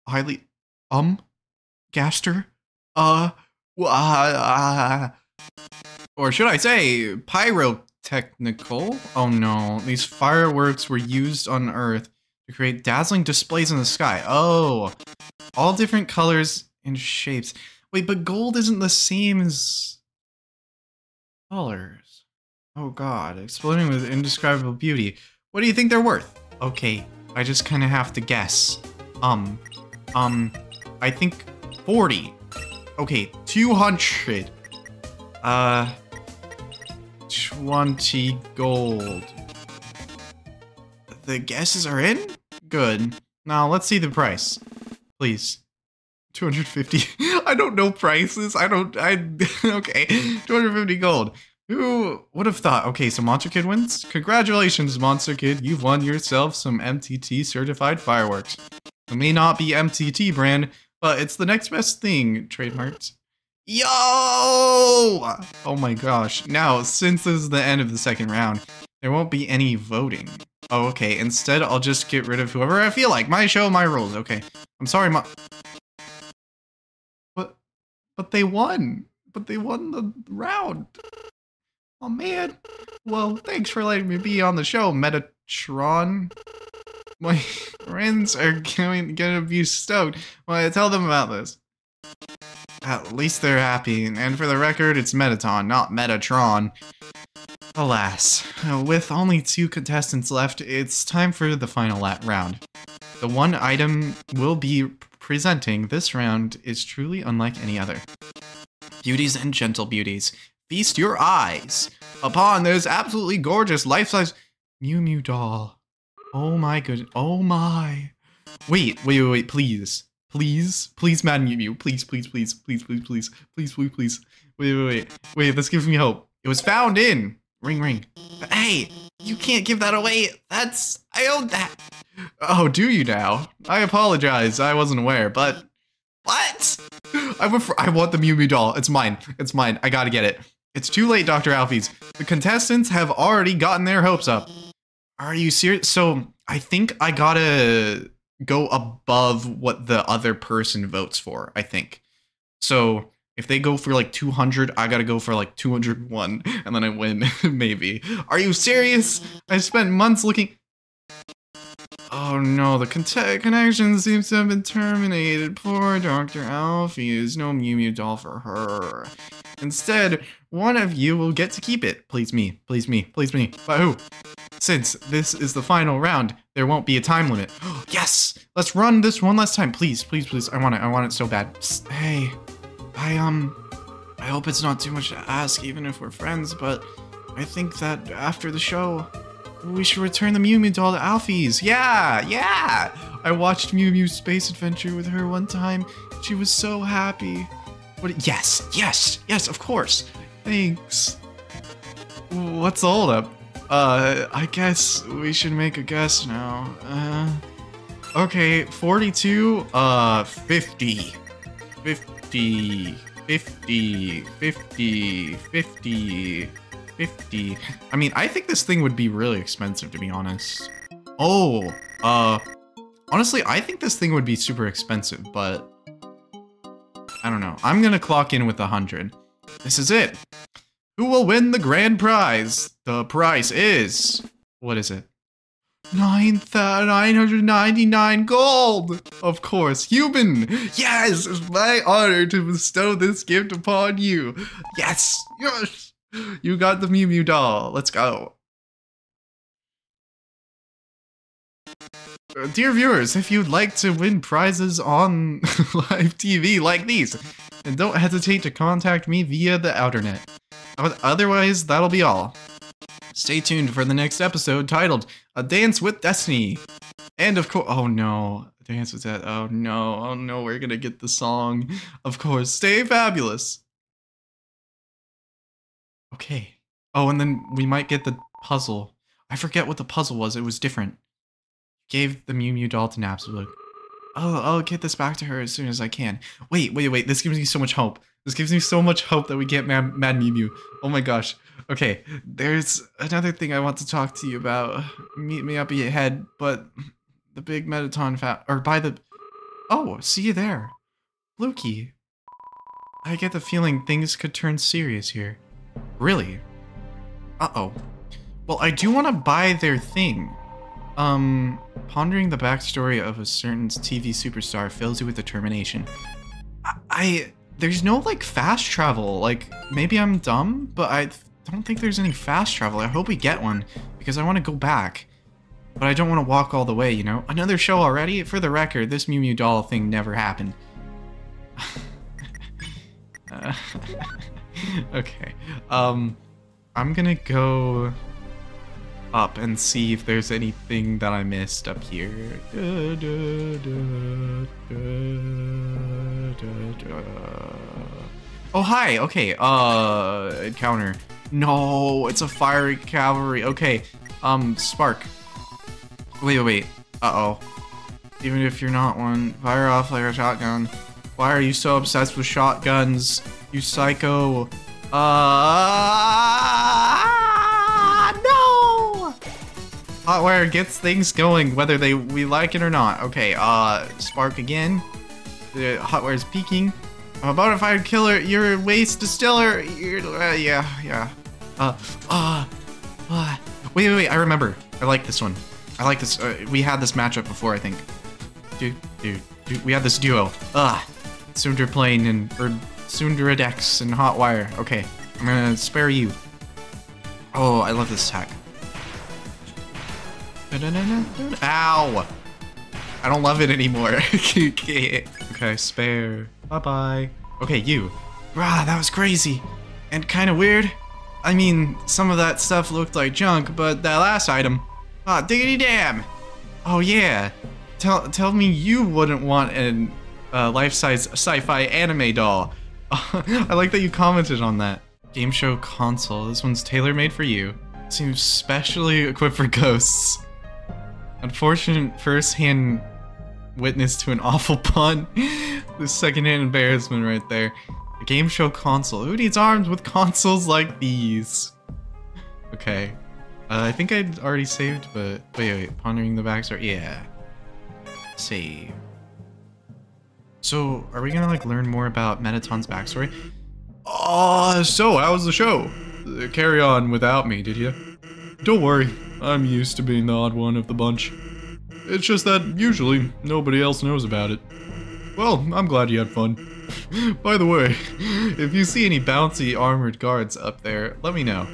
highly, um, gaster, uh, uh, or should I say, pyrotechnical? Oh no, these fireworks were used on Earth to create dazzling displays in the sky. Oh, all different colors and shapes. Wait, but gold isn't the same as colors. Oh god, exploding with indescribable beauty. What do you think they're worth? Okay, I just kind of have to guess. Um, um, I think 40. Okay, 200. Uh, 20 gold. The guesses are in? Good. Now, let's see the price. Please. 250. *laughs* I don't know prices. I don't, I, *laughs* okay. 250 gold. Who would have thought? Okay, so Monster Kid wins? Congratulations, Monster Kid. You've won yourself some MTT certified fireworks. It may not be MTT brand, but it's the next best thing, trademarks. Yo! Oh my gosh. Now, since this is the end of the second round, there won't be any voting. Oh, okay. Instead, I'll just get rid of whoever I feel like. My show, my rules. Okay. I'm sorry, Mo- But, but they won. But they won the round. Oh man. Well, thanks for letting me be on the show, Metatron. My *laughs* friends are going, gonna be stoked when I tell them about this. At least they're happy, and for the record, it's Mettaton, not Metatron. Alas, with only two contestants left, it's time for the final lap round. The one item we'll be presenting this round is truly unlike any other. Beauties and gentle beauties, feast your eyes upon this absolutely gorgeous life-size Mew Mew doll. Oh my good. Oh my. Wait, wait, wait, wait, please. Please, please, Mad Mew Mew. Please, please, please, please, please, please, please, please, please. Wait, wait, wait. Wait, this gives me hope. It was found in. Ring, ring. Hey, you can't give that away. That's. I own that. Oh, do you now? I apologize. I wasn't aware, but. What? A I want the Mew Mew doll. It's mine. It's mine. I gotta get it. It's too late, Dr. Alphys. The contestants have already gotten their hopes up. Are you serious? So, I think I gotta go above what the other person votes for, I think. So, if they go for like 200, I gotta go for like 201, *laughs* and then I win, *laughs* maybe. Are you serious? I spent months looking. Oh no, the con connection seems to have been terminated. Poor Dr. Alphys. No Mew Mew doll for her. Instead, one of you will get to keep it. Please me, please me, please me. But who? Since this is the final round, there won't be a time limit. *gasps* yes! Let's run this one last time. Please, please, please. I want it. I want it so bad. Psst, hey, I, um, I hope it's not too much to ask, even if we're friends, but I think that after the show, we should return the Mew Mew doll to Alphys. Yeah, yeah. I watched Mew Mew Space Adventure with her one time. She was so happy. What? Yes, yes, yes. Of course. Thanks. What's the holdup? Uh, I guess we should make a guess now. Uh, okay, 42. Uh, 50. 50. 50. 50. 50. 50. I mean, I think this thing would be really expensive, to be honest. Oh, uh, honestly, I think this thing would be super expensive, but I don't know. I'm gonna clock in with 100. This is it. Who will win the grand prize? The prize is... What is it? 9,999 gold! Of course, human! Yes! It's my honor to bestow this gift upon you! Yes! Yes! You got the Mew Mew doll. Let's go. Uh, dear viewers, if you'd like to win prizes on *laughs* live TV like these, and don't hesitate to contact me via the outernet. Otherwise, that'll be all. Stay tuned for the next episode titled A Dance with Destiny. And of course, oh no, Dance with that. Oh no, oh no, we're gonna get the song. Of course, stay fabulous. Okay. Oh, and then we might get the puzzle. I forget what the puzzle was. It was different. Gave the Mew Mew doll to Napstablook. Oh, I'll get this back to her as soon as I can. Wait, wait, wait. This gives me so much hope. This gives me so much hope that we get Mad, Mad Mew. Oh my gosh. Okay, there's another thing I want to talk to you about. Meet me up ahead, but the big Mettaton fat or by the Oh, see you there. Lukey. I get the feeling things could turn serious here. Really? Uh-oh. Well, I do want to buy their thing. Um, pondering the backstory of a certain TV superstar fills you with determination. I, I there's no like fast travel. Like maybe I'm dumb, but I don't think there's any fast travel. I hope we get one because I want to go back. But I don't want to walk all the way, you know? Another show already? For the record, this Mew Mew doll thing never happened. uh, *laughs* okay. Um, I'm gonna go up and see if there's anything that I missed up here. Da, da, da, oh, hi. Okay. Uh, encounter. No, it's a fiery cavalry. Okay. Um, Spark. Wait, wait, wait. Uh-oh. Even if you're not one, fire off like a shotgun. Why are you so obsessed with shotguns? You psycho. Uh, no! Hotwire gets things going, whether they we like it or not. Okay, uh, Spark again. The Hotwire's peaking. I'm about to fire killer. Your waste distiller. You're, uh, yeah, yeah. Uh, uh, uh. Wait, wait, wait. I remember. I like this one. I like this. Uh, we had this matchup before, I think. Dude, dude, dude. We had this duo. Ah, Tsunderplane and or Tsunderidex and Hotwire. Okay, I'm gonna spare you. Oh, I love this attack. Ow! I don't love it anymore. *laughs* okay, spare. Bye-bye. Okay, you. Rah, that was crazy. And kind of weird. I mean, some of that stuff looked like junk, but that last item, Ah, diggity damn! Oh yeah, tell tell me you wouldn't want a uh, life-size sci-fi anime doll. *laughs* I like that you commented on that. Game show console. This one's tailor-made for you. Seems specially equipped for ghosts. Unfortunate first-hand witness to an *laughs* awful pun. the second-hand embarrassment right there. A game show console. Who needs arms with consoles like these? Okay. Uh, I think I'd already saved, but wait, wait, pondering the backstory. Yeah. Save. So, are we gonna like learn more about Mettaton's backstory? Oh, so how was the show? Uh, carry on without me, did you? Don't worry, I'm used to being the odd one of the bunch. It's just that usually nobody else knows about it. Well, I'm glad you had fun. *laughs* By the way, if you see any bouncy armored guards up there, let me know.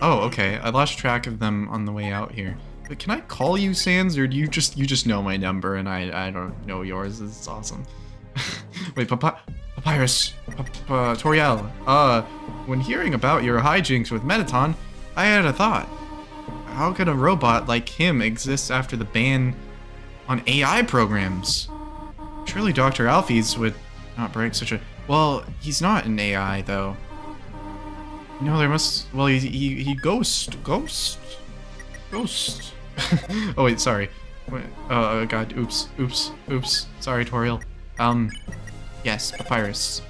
Oh, okay. I lost track of them on the way out here. But can I call you Sans, or do you just you just know my number and I I don't know yours? It's awesome. *laughs* Wait, Papa Papyrus, Toriel. Uh, when hearing about your hijinks with Mettaton, I had a thought. How could a robot like him exist after the ban on AI programs? Surely Dr. Alphys would not break such a... Well, he's not an AI, though. No, there must... Well, he, he, he ghost... Ghost? Ghost. *laughs* oh, wait, sorry. Wait, oh, god, oops, oops, oops. Sorry, Toriel. Um, yes, Papyrus.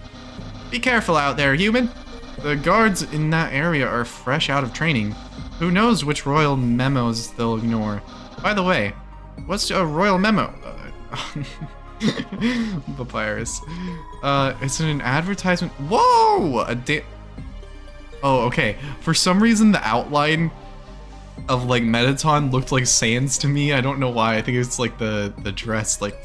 Be careful out there, human! The guards in that area are fresh out of training. Who knows which royal memos they'll ignore. By the way, what's a royal memo? Uh, *laughs* Papyrus. Uh, it's an advertisement. Whoa! A da Oh, okay. For some reason, the outline of like Mettaton looked like Sans to me. I don't know why. I think it's like the the dress like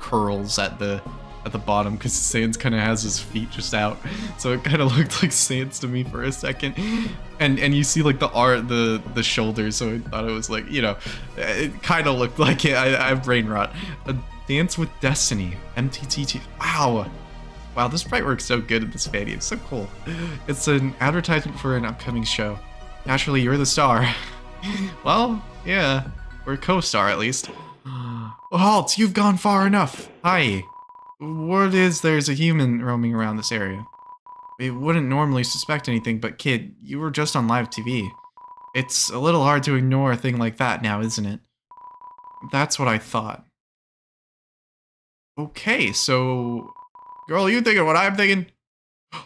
curls at the at the bottom because Sans kind of has his feet just out, so it kind of *laughs* looked like Sans to me for a second. And and you see like the art, the the shoulders, so I thought it was like you know, it kind of looked *laughs* like it. I, I have brain rot. A Dance with Destiny, MTTT. Wow. Wow, this sprite works so good in this video. It's so cool. It's an advertisement for an upcoming show. Naturally, you're the star. *laughs* well, yeah, we're co-star at least. *gasps* Halt, you've gone far enough. Hi. Word is there's a human roaming around this area. We wouldn't normally suspect anything, but kid, you were just on live TV. It's a little hard to ignore a thing like that now, isn't it? That's what I thought. Okay, so... Girl, you thinking what I'm thinking? *gasps*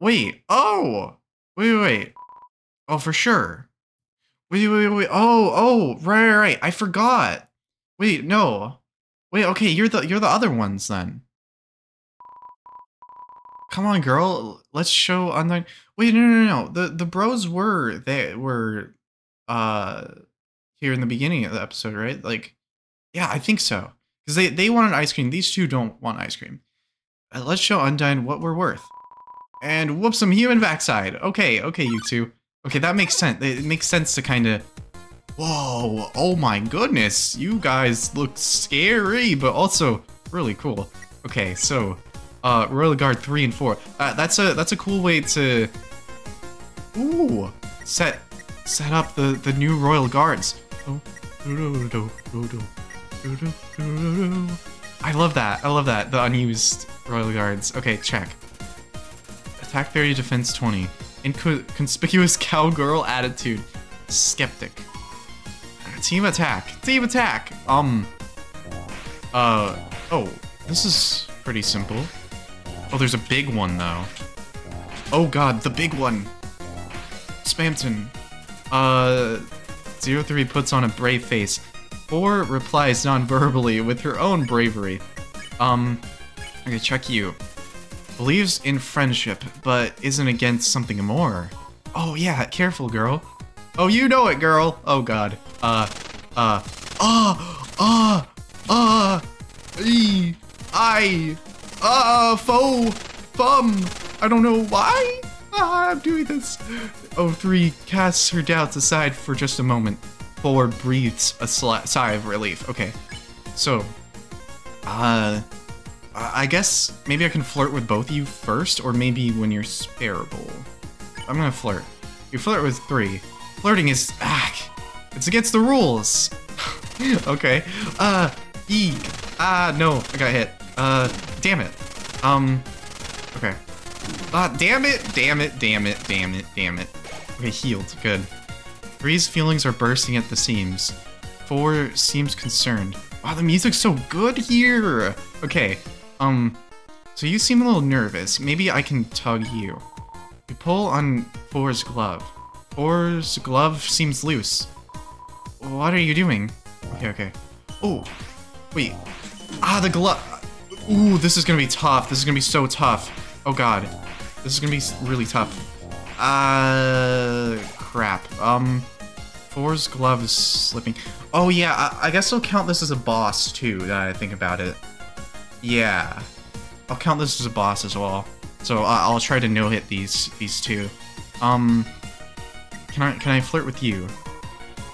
Wait, oh! Wait, wait, wait. Oh, for sure. Wait, wait, wait, oh, oh, right, right, right. I forgot. Wait, no. Wait, okay, you're the you're the other ones then. Come on, girl. Let's show online. Wait, no, no, no. The the bros were they were uh here in the beginning of the episode, right? Like, yeah, I think so. Because they they wanted ice cream. These two don't want ice cream. Uh, let's show Undyne what we're worth. And whoop some human backside. Okay, okay, you two. Okay, that makes sense. It makes sense to kind of... Whoa, oh my goodness. You guys look scary, but also really cool. Okay, so uh, Royal Guard 3 and 4. Uh, that's a that's a cool way to ooh set set up the the new Royal Guards. I love that. I love that. The unused Royal Guards. Okay, check. Attack 30, defense 20. Inconspicuous *laughs* cowgirl attitude. Skeptic. Team attack. Team attack. Um. Uh. Oh, this is pretty simple. Oh, there's a big one though. Oh god, the big one. Spamton. Uh. 03 puts on a brave face. 4 replies non-verbally with her own bravery. Um. Okay, check you. Believes in friendship, but isn't against something more. Oh yeah, careful, girl. Oh, you know it, girl. Oh god. Uh, uh, ah, ah, ah, e, I, ah, foe, fum. I don't know why ah, I'm doing this. O3 casts her doubts aside for just a moment. Four breathes a sigh of relief. Okay, so, uh, I guess maybe I can flirt with both of you first, or maybe when you're spareable. I'm gonna flirt. You flirt with three. Flirting is, ah, It's against the rules. *laughs* okay. Uh, eek. Ah, no, I got hit. Uh, damn it. Um, okay. Ah, damn it, damn it, damn it, damn it, damn it. Okay, healed, good. Three's feelings are bursting at the seams. Four seems concerned. Wow, the music's so good here. Okay, um, so you seem a little nervous. Maybe I can tug you. You pull on Four's glove. Four's glove seems loose. What are you doing? Okay, okay. Oh, wait. Ah, the glove. Ooh, this is gonna be tough. This is gonna be so tough. Oh god. This is gonna be really tough. Uh, crap. Um, Four's glove is slipping. Oh yeah, I, I guess I'll count this as a boss too, that I think about it. Yeah. I'll count this as a boss as well. So I'll, I'll try to no-hit these these two. Um, can I can I flirt with you?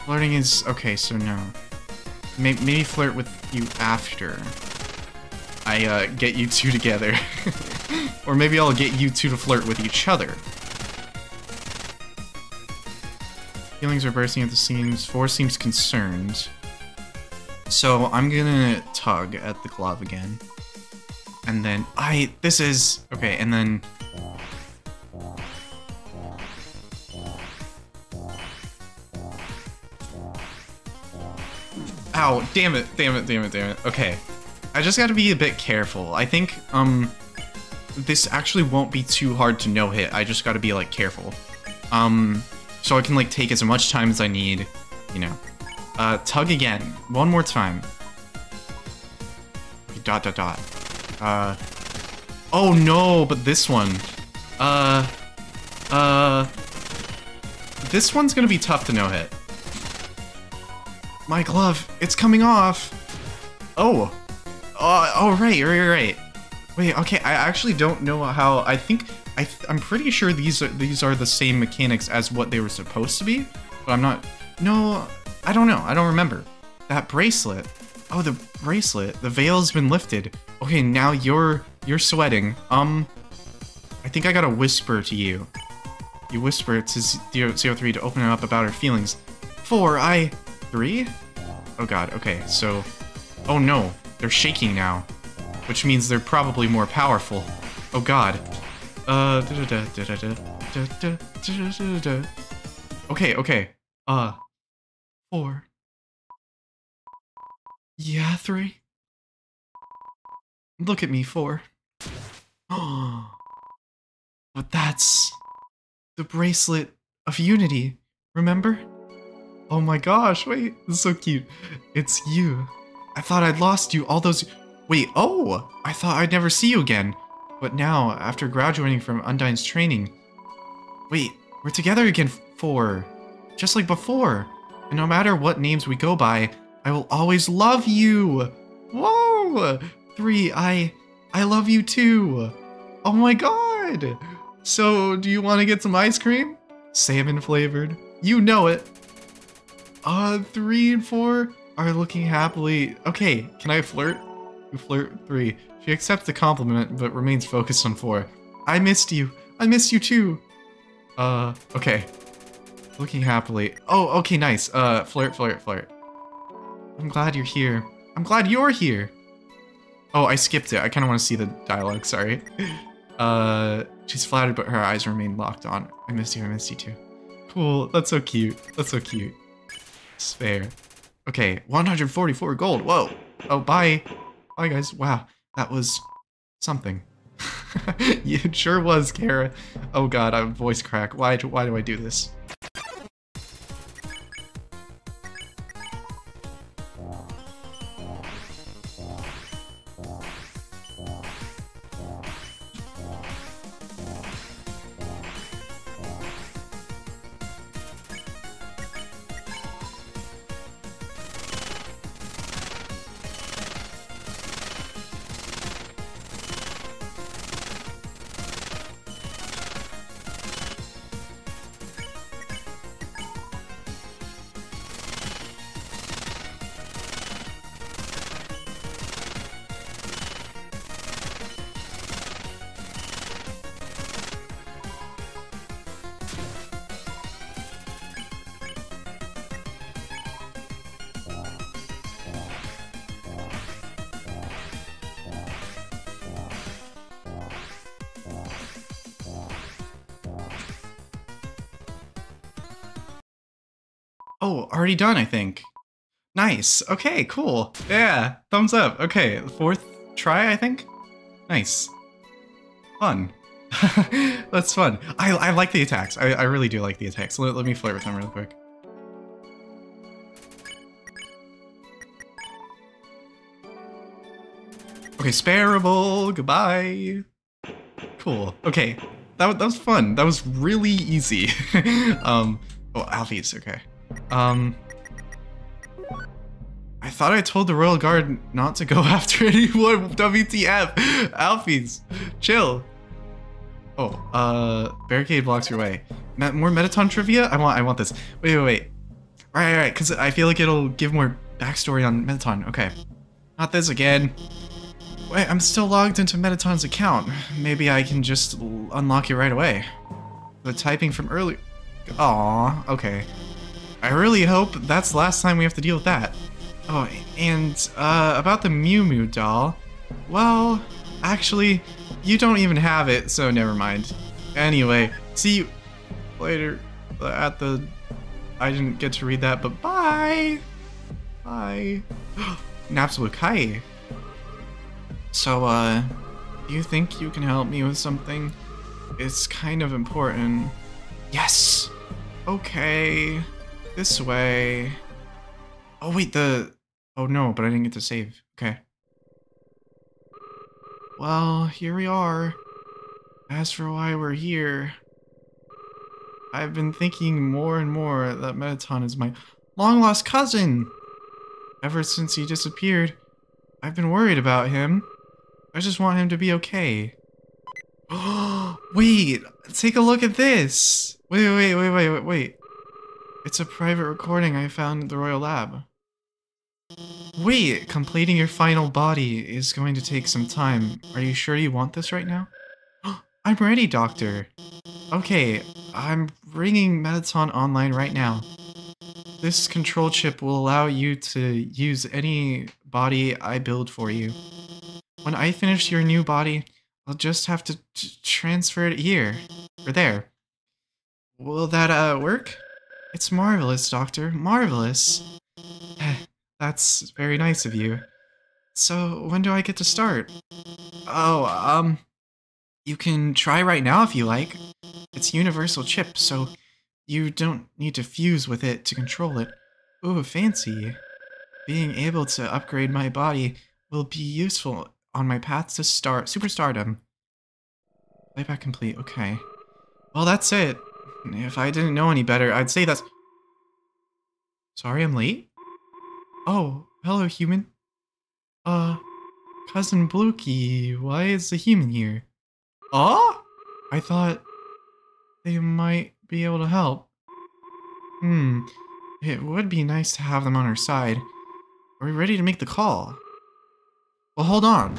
Flirting is okay, so no. Maybe flirt with you after I uh, get you two together, *laughs* or maybe I'll get you two to flirt with each other. Feelings are bursting at the seams. Four seems concerned. So I'm gonna tug at the glove again. And then I this is okay, and then Ow, damn it, damn it, damn it, damn it. Okay. I just gotta be a bit careful. I think, um, this actually won't be too hard to no-hit. I just gotta be, like, careful. Um, so I can, like, take as much time as I need, you know. Uh, tug again. One more time. Dot, dot, dot. Uh, oh no, but this one. Uh, uh, this one's gonna be tough to no-hit. My glove, it's coming off. Oh. Oh, oh right, right, right. Wait, okay, I actually don't know how, I think, I I'm pretty sure these are, these are the same mechanics as what they were supposed to be, but I'm not, no, I don't know, I don't remember. That bracelet, oh, the bracelet, the veil's been lifted. Okay, now you're, you're sweating. Um, I think I gotta whisper to you. You whisper to CO3 to open up about her feelings. Four, I, Three? Oh god, okay, so... Oh no, they're shaking now. Which means they're probably more powerful. Oh god. Uh... Da -da -da okay, okay. Uh... Four. Yeah, three. Look at me, four. Oh. but that's... The bracelet of unity, remember? Oh my gosh, wait, is so cute. It's you. I thought I'd lost you all those... Wait, oh! I thought I'd never see you again. But now, after graduating from Undyne's training... Wait, we're together again for... Just like before. And no matter what names we go by, I will always love you! Whoa! Three, I... I love you too! Oh my god! So, do you want to get some ice cream? Salmon flavored. You know it. Uh, three and four are looking happily. Okay, can I flirt? Flirt three. She accepts the compliment, but remains focused on four. I missed you. I missed you too. Uh, okay. Looking happily. Oh, okay, nice. Uh, flirt, flirt, flirt. I'm glad you're here. I'm glad you're here. Oh, I skipped it. I kind of want to see the dialogue, sorry. *laughs* Uh, she's flattered, but her eyes remain locked on. I miss you, I miss you too. Cool, that's so cute. That's so cute. Spare. Okay, 144 gold. Whoa. Oh, bye. Bye, guys. Wow, that was something. *laughs* it sure was, Kara. Oh god, I'm voice crack. Why, why do I do this? Already done, I think. Nice. Okay, cool. Yeah, thumbs up. Okay, fourth try, I think. Nice. Fun. *laughs* That's fun. I, I like the attacks. I, I really do like the attacks. Let, let me flirt with them real quick. Okay, sparable. Goodbye. Cool. Okay, that, that was fun. That was really easy. *laughs* um, oh, Alphys. Okay. Um, thought I told the Royal Guard not to go *laughs* after anyone. WTF? Alphys, chill. Oh, uh, barricade blocks your way. more Mettaton trivia? I want, I want this. Wait, wait, wait. Right, right, right, because I feel like it'll give more backstory on Mettaton. Okay. Not this again. Wait, I'm still logged into Mettaton's account. Maybe I can just unlock it right away. The typing from earlier. Aw, okay. I really hope that's the last time we have to deal with that. Oh, and uh, about the Mew Mew doll. Well, actually, you don't even have it, so never mind. Anyway, see you later at the... I didn't get to read that, but bye! Bye. *gasps* Napsulukai. So, uh, do you think you can help me with something? It's kind of important. Yes! Okay. This way. Oh, wait, the... Oh, no, but I didn't get to save. Okay. Well, here we are. As for why we're here, I've been thinking more and more that Mettaton is my long-lost cousin. Ever since he disappeared, I've been worried about him. I just want him to be okay. *gasps* wait, take a look at this. Wait, wait, wait, wait, wait, wait. It's a private recording I found at the Royal Lab. Wait, completing your final body is going to take some time. Are you sure you want this right now? *gasps* I'm ready, Doctor. Okay, I'm bringing Mettaton online right now. This control chip will allow you to use any body I build for you. When I finish your new body, I'll just have to transfer it here. Or there. Will that, uh, work? It's marvelous, Doctor. Marvelous. That's very nice of you. So, when do I get to start? Oh, um... You can try right now if you like. It's universal chip, so you don't need to fuse with it to control it. Ooh, fancy. Being able to upgrade my body will be useful on my path to start superstardom. Playback complete, okay. Well, that's it. If I didn't know any better, I'd say that's... Sorry I'm late? Oh, hello, human. Uh, Cousin Blukey, why is the human here? Oh? I thought they might be able to help. Hmm, it would be nice to have them on our side. Are we ready to make the call? Well, hold on.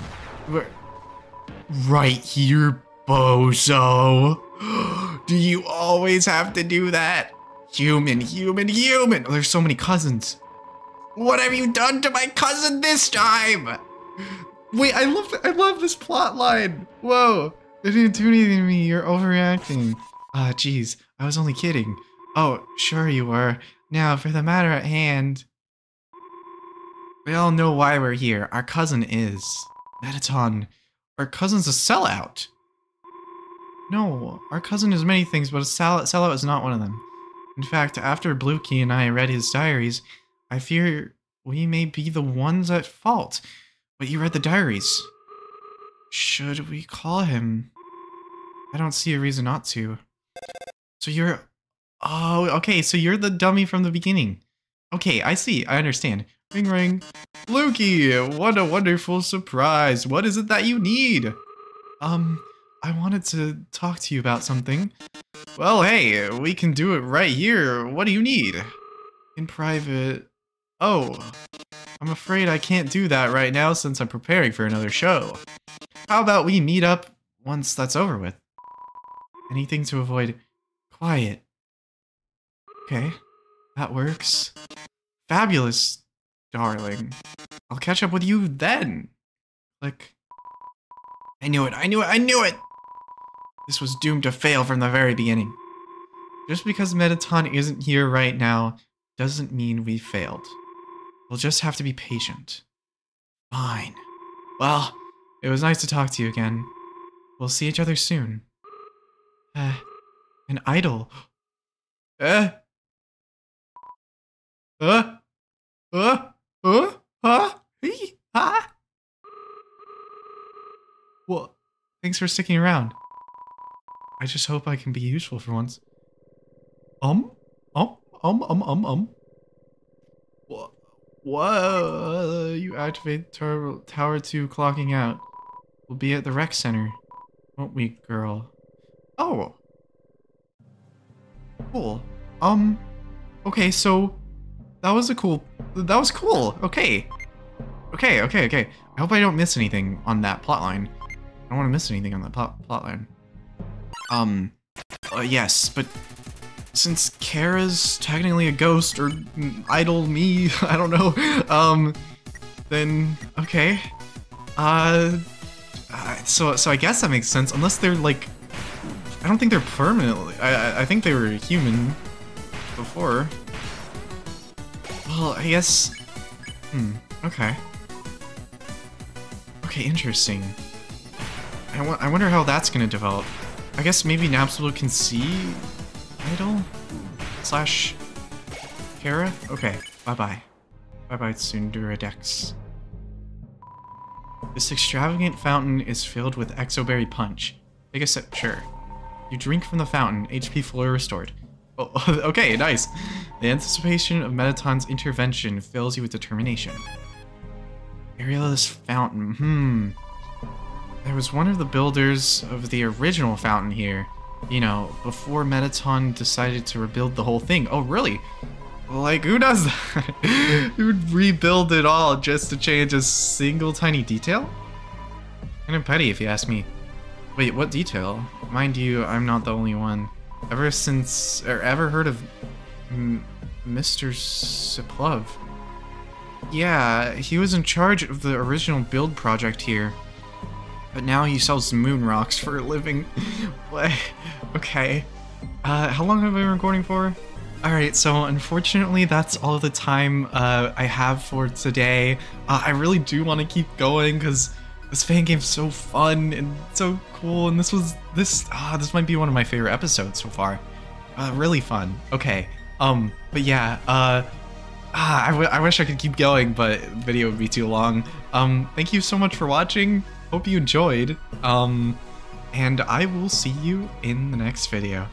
We're right here, bozo. *gasps* do you always have to do that? Human, human, human. Oh, there's so many cousins. What have you done to my cousin this time? Wait, I love I love this plot line. Whoa. They didn't do anything to me. You're overreacting. Ah, uh, jeez. I was only kidding. Oh, sure you were. Now, for the matter at hand. We all know why we're here. Our cousin is. Mettaton. Our cousin's a sellout. No, our cousin is many things, but a sellout, is not one of them. In fact, after Blukey and I read his diaries, I fear we may be the ones at fault. But you read the diaries. Should we call him? I don't see a reason not to. So you're... Oh, okay, so you're the dummy from the beginning. Okay, I see, I understand. Ring ring. Blukey, what a wonderful surprise. What is it that you need? Um, I wanted to talk to you about something. Well, hey, we can do it right here. What do you need? In private. Oh, I'm afraid I can't do that right now since I'm preparing for another show. How about we meet up once that's over with? Anything to avoid quiet. Okay, that works. Fabulous, darling. I'll catch up with you then. Click. I knew it, I knew it, I knew it! This was doomed to fail from the very beginning. Just because Mettaton isn't here right now doesn't mean we failed. We'll just have to be patient. Fine. Well, it was nice to talk to you again. We'll see each other soon. Uh, an idol. *gasps* Uh? Uh? Uh? Uh? Huh? Hey? Huh? Well, thanks for sticking around. I just hope I can be useful for once. Um? Um? Um? Um? Um? Um? Whoa! You activate tower, tower 2 clocking out. We'll be at the rec center. Won't we, girl? Oh. Cool. Um, okay, so that was a cool, that was cool. Okay. Okay, okay, okay. I hope I don't miss anything on that plotline. I don't want to miss anything on that plot plotline. Um, uh, yes, but since Kara's technically a ghost or idol me, *laughs* I don't know, um, then, okay. Uh, so, so I guess that makes sense, unless they're like, I don't think they're permanently, I, I think they were human before. Well, I guess, hmm, okay. Okay, interesting. I, I wonder how that's gonna develop. I guess maybe Napstablook can see Idol? Slash Kara? Okay, bye-bye. Bye-bye, Tsunderidex. This extravagant fountain is filled with Exoberry Punch. Take a sip, sure. You drink from the fountain, HP fully restored. Oh, *laughs* okay, nice. The anticipation of Mettaton's intervention fills you with determination. This fountain, hmm. There was one of the builders of the original fountain here. You know, before Mettaton decided to rebuild the whole thing. Oh, really? Like, who does that? *laughs* who would rebuild it all just to change a single tiny detail? Kind of petty if you ask me. Wait, what detail? Mind you, I'm not the only one. Ever since, or ever heard of M Mr. Siplov? Yeah, he was in charge of the original build project here. But now he sells moon rocks for a living. *laughs* okay. Uh, how long have I been recording for? Alright, so unfortunately that's all the time uh, I have for today. Uh, I really do want to keep going because this fan game's so fun and so cool and this was, this, ah, this might be one of my favorite episodes so far. Uh, really fun. Okay, um, but yeah, uh, ah, I, I wish I could keep going, but video would be too long. Um, thank you so much for watching hope you enjoyed. Um, and I will see you in the next video.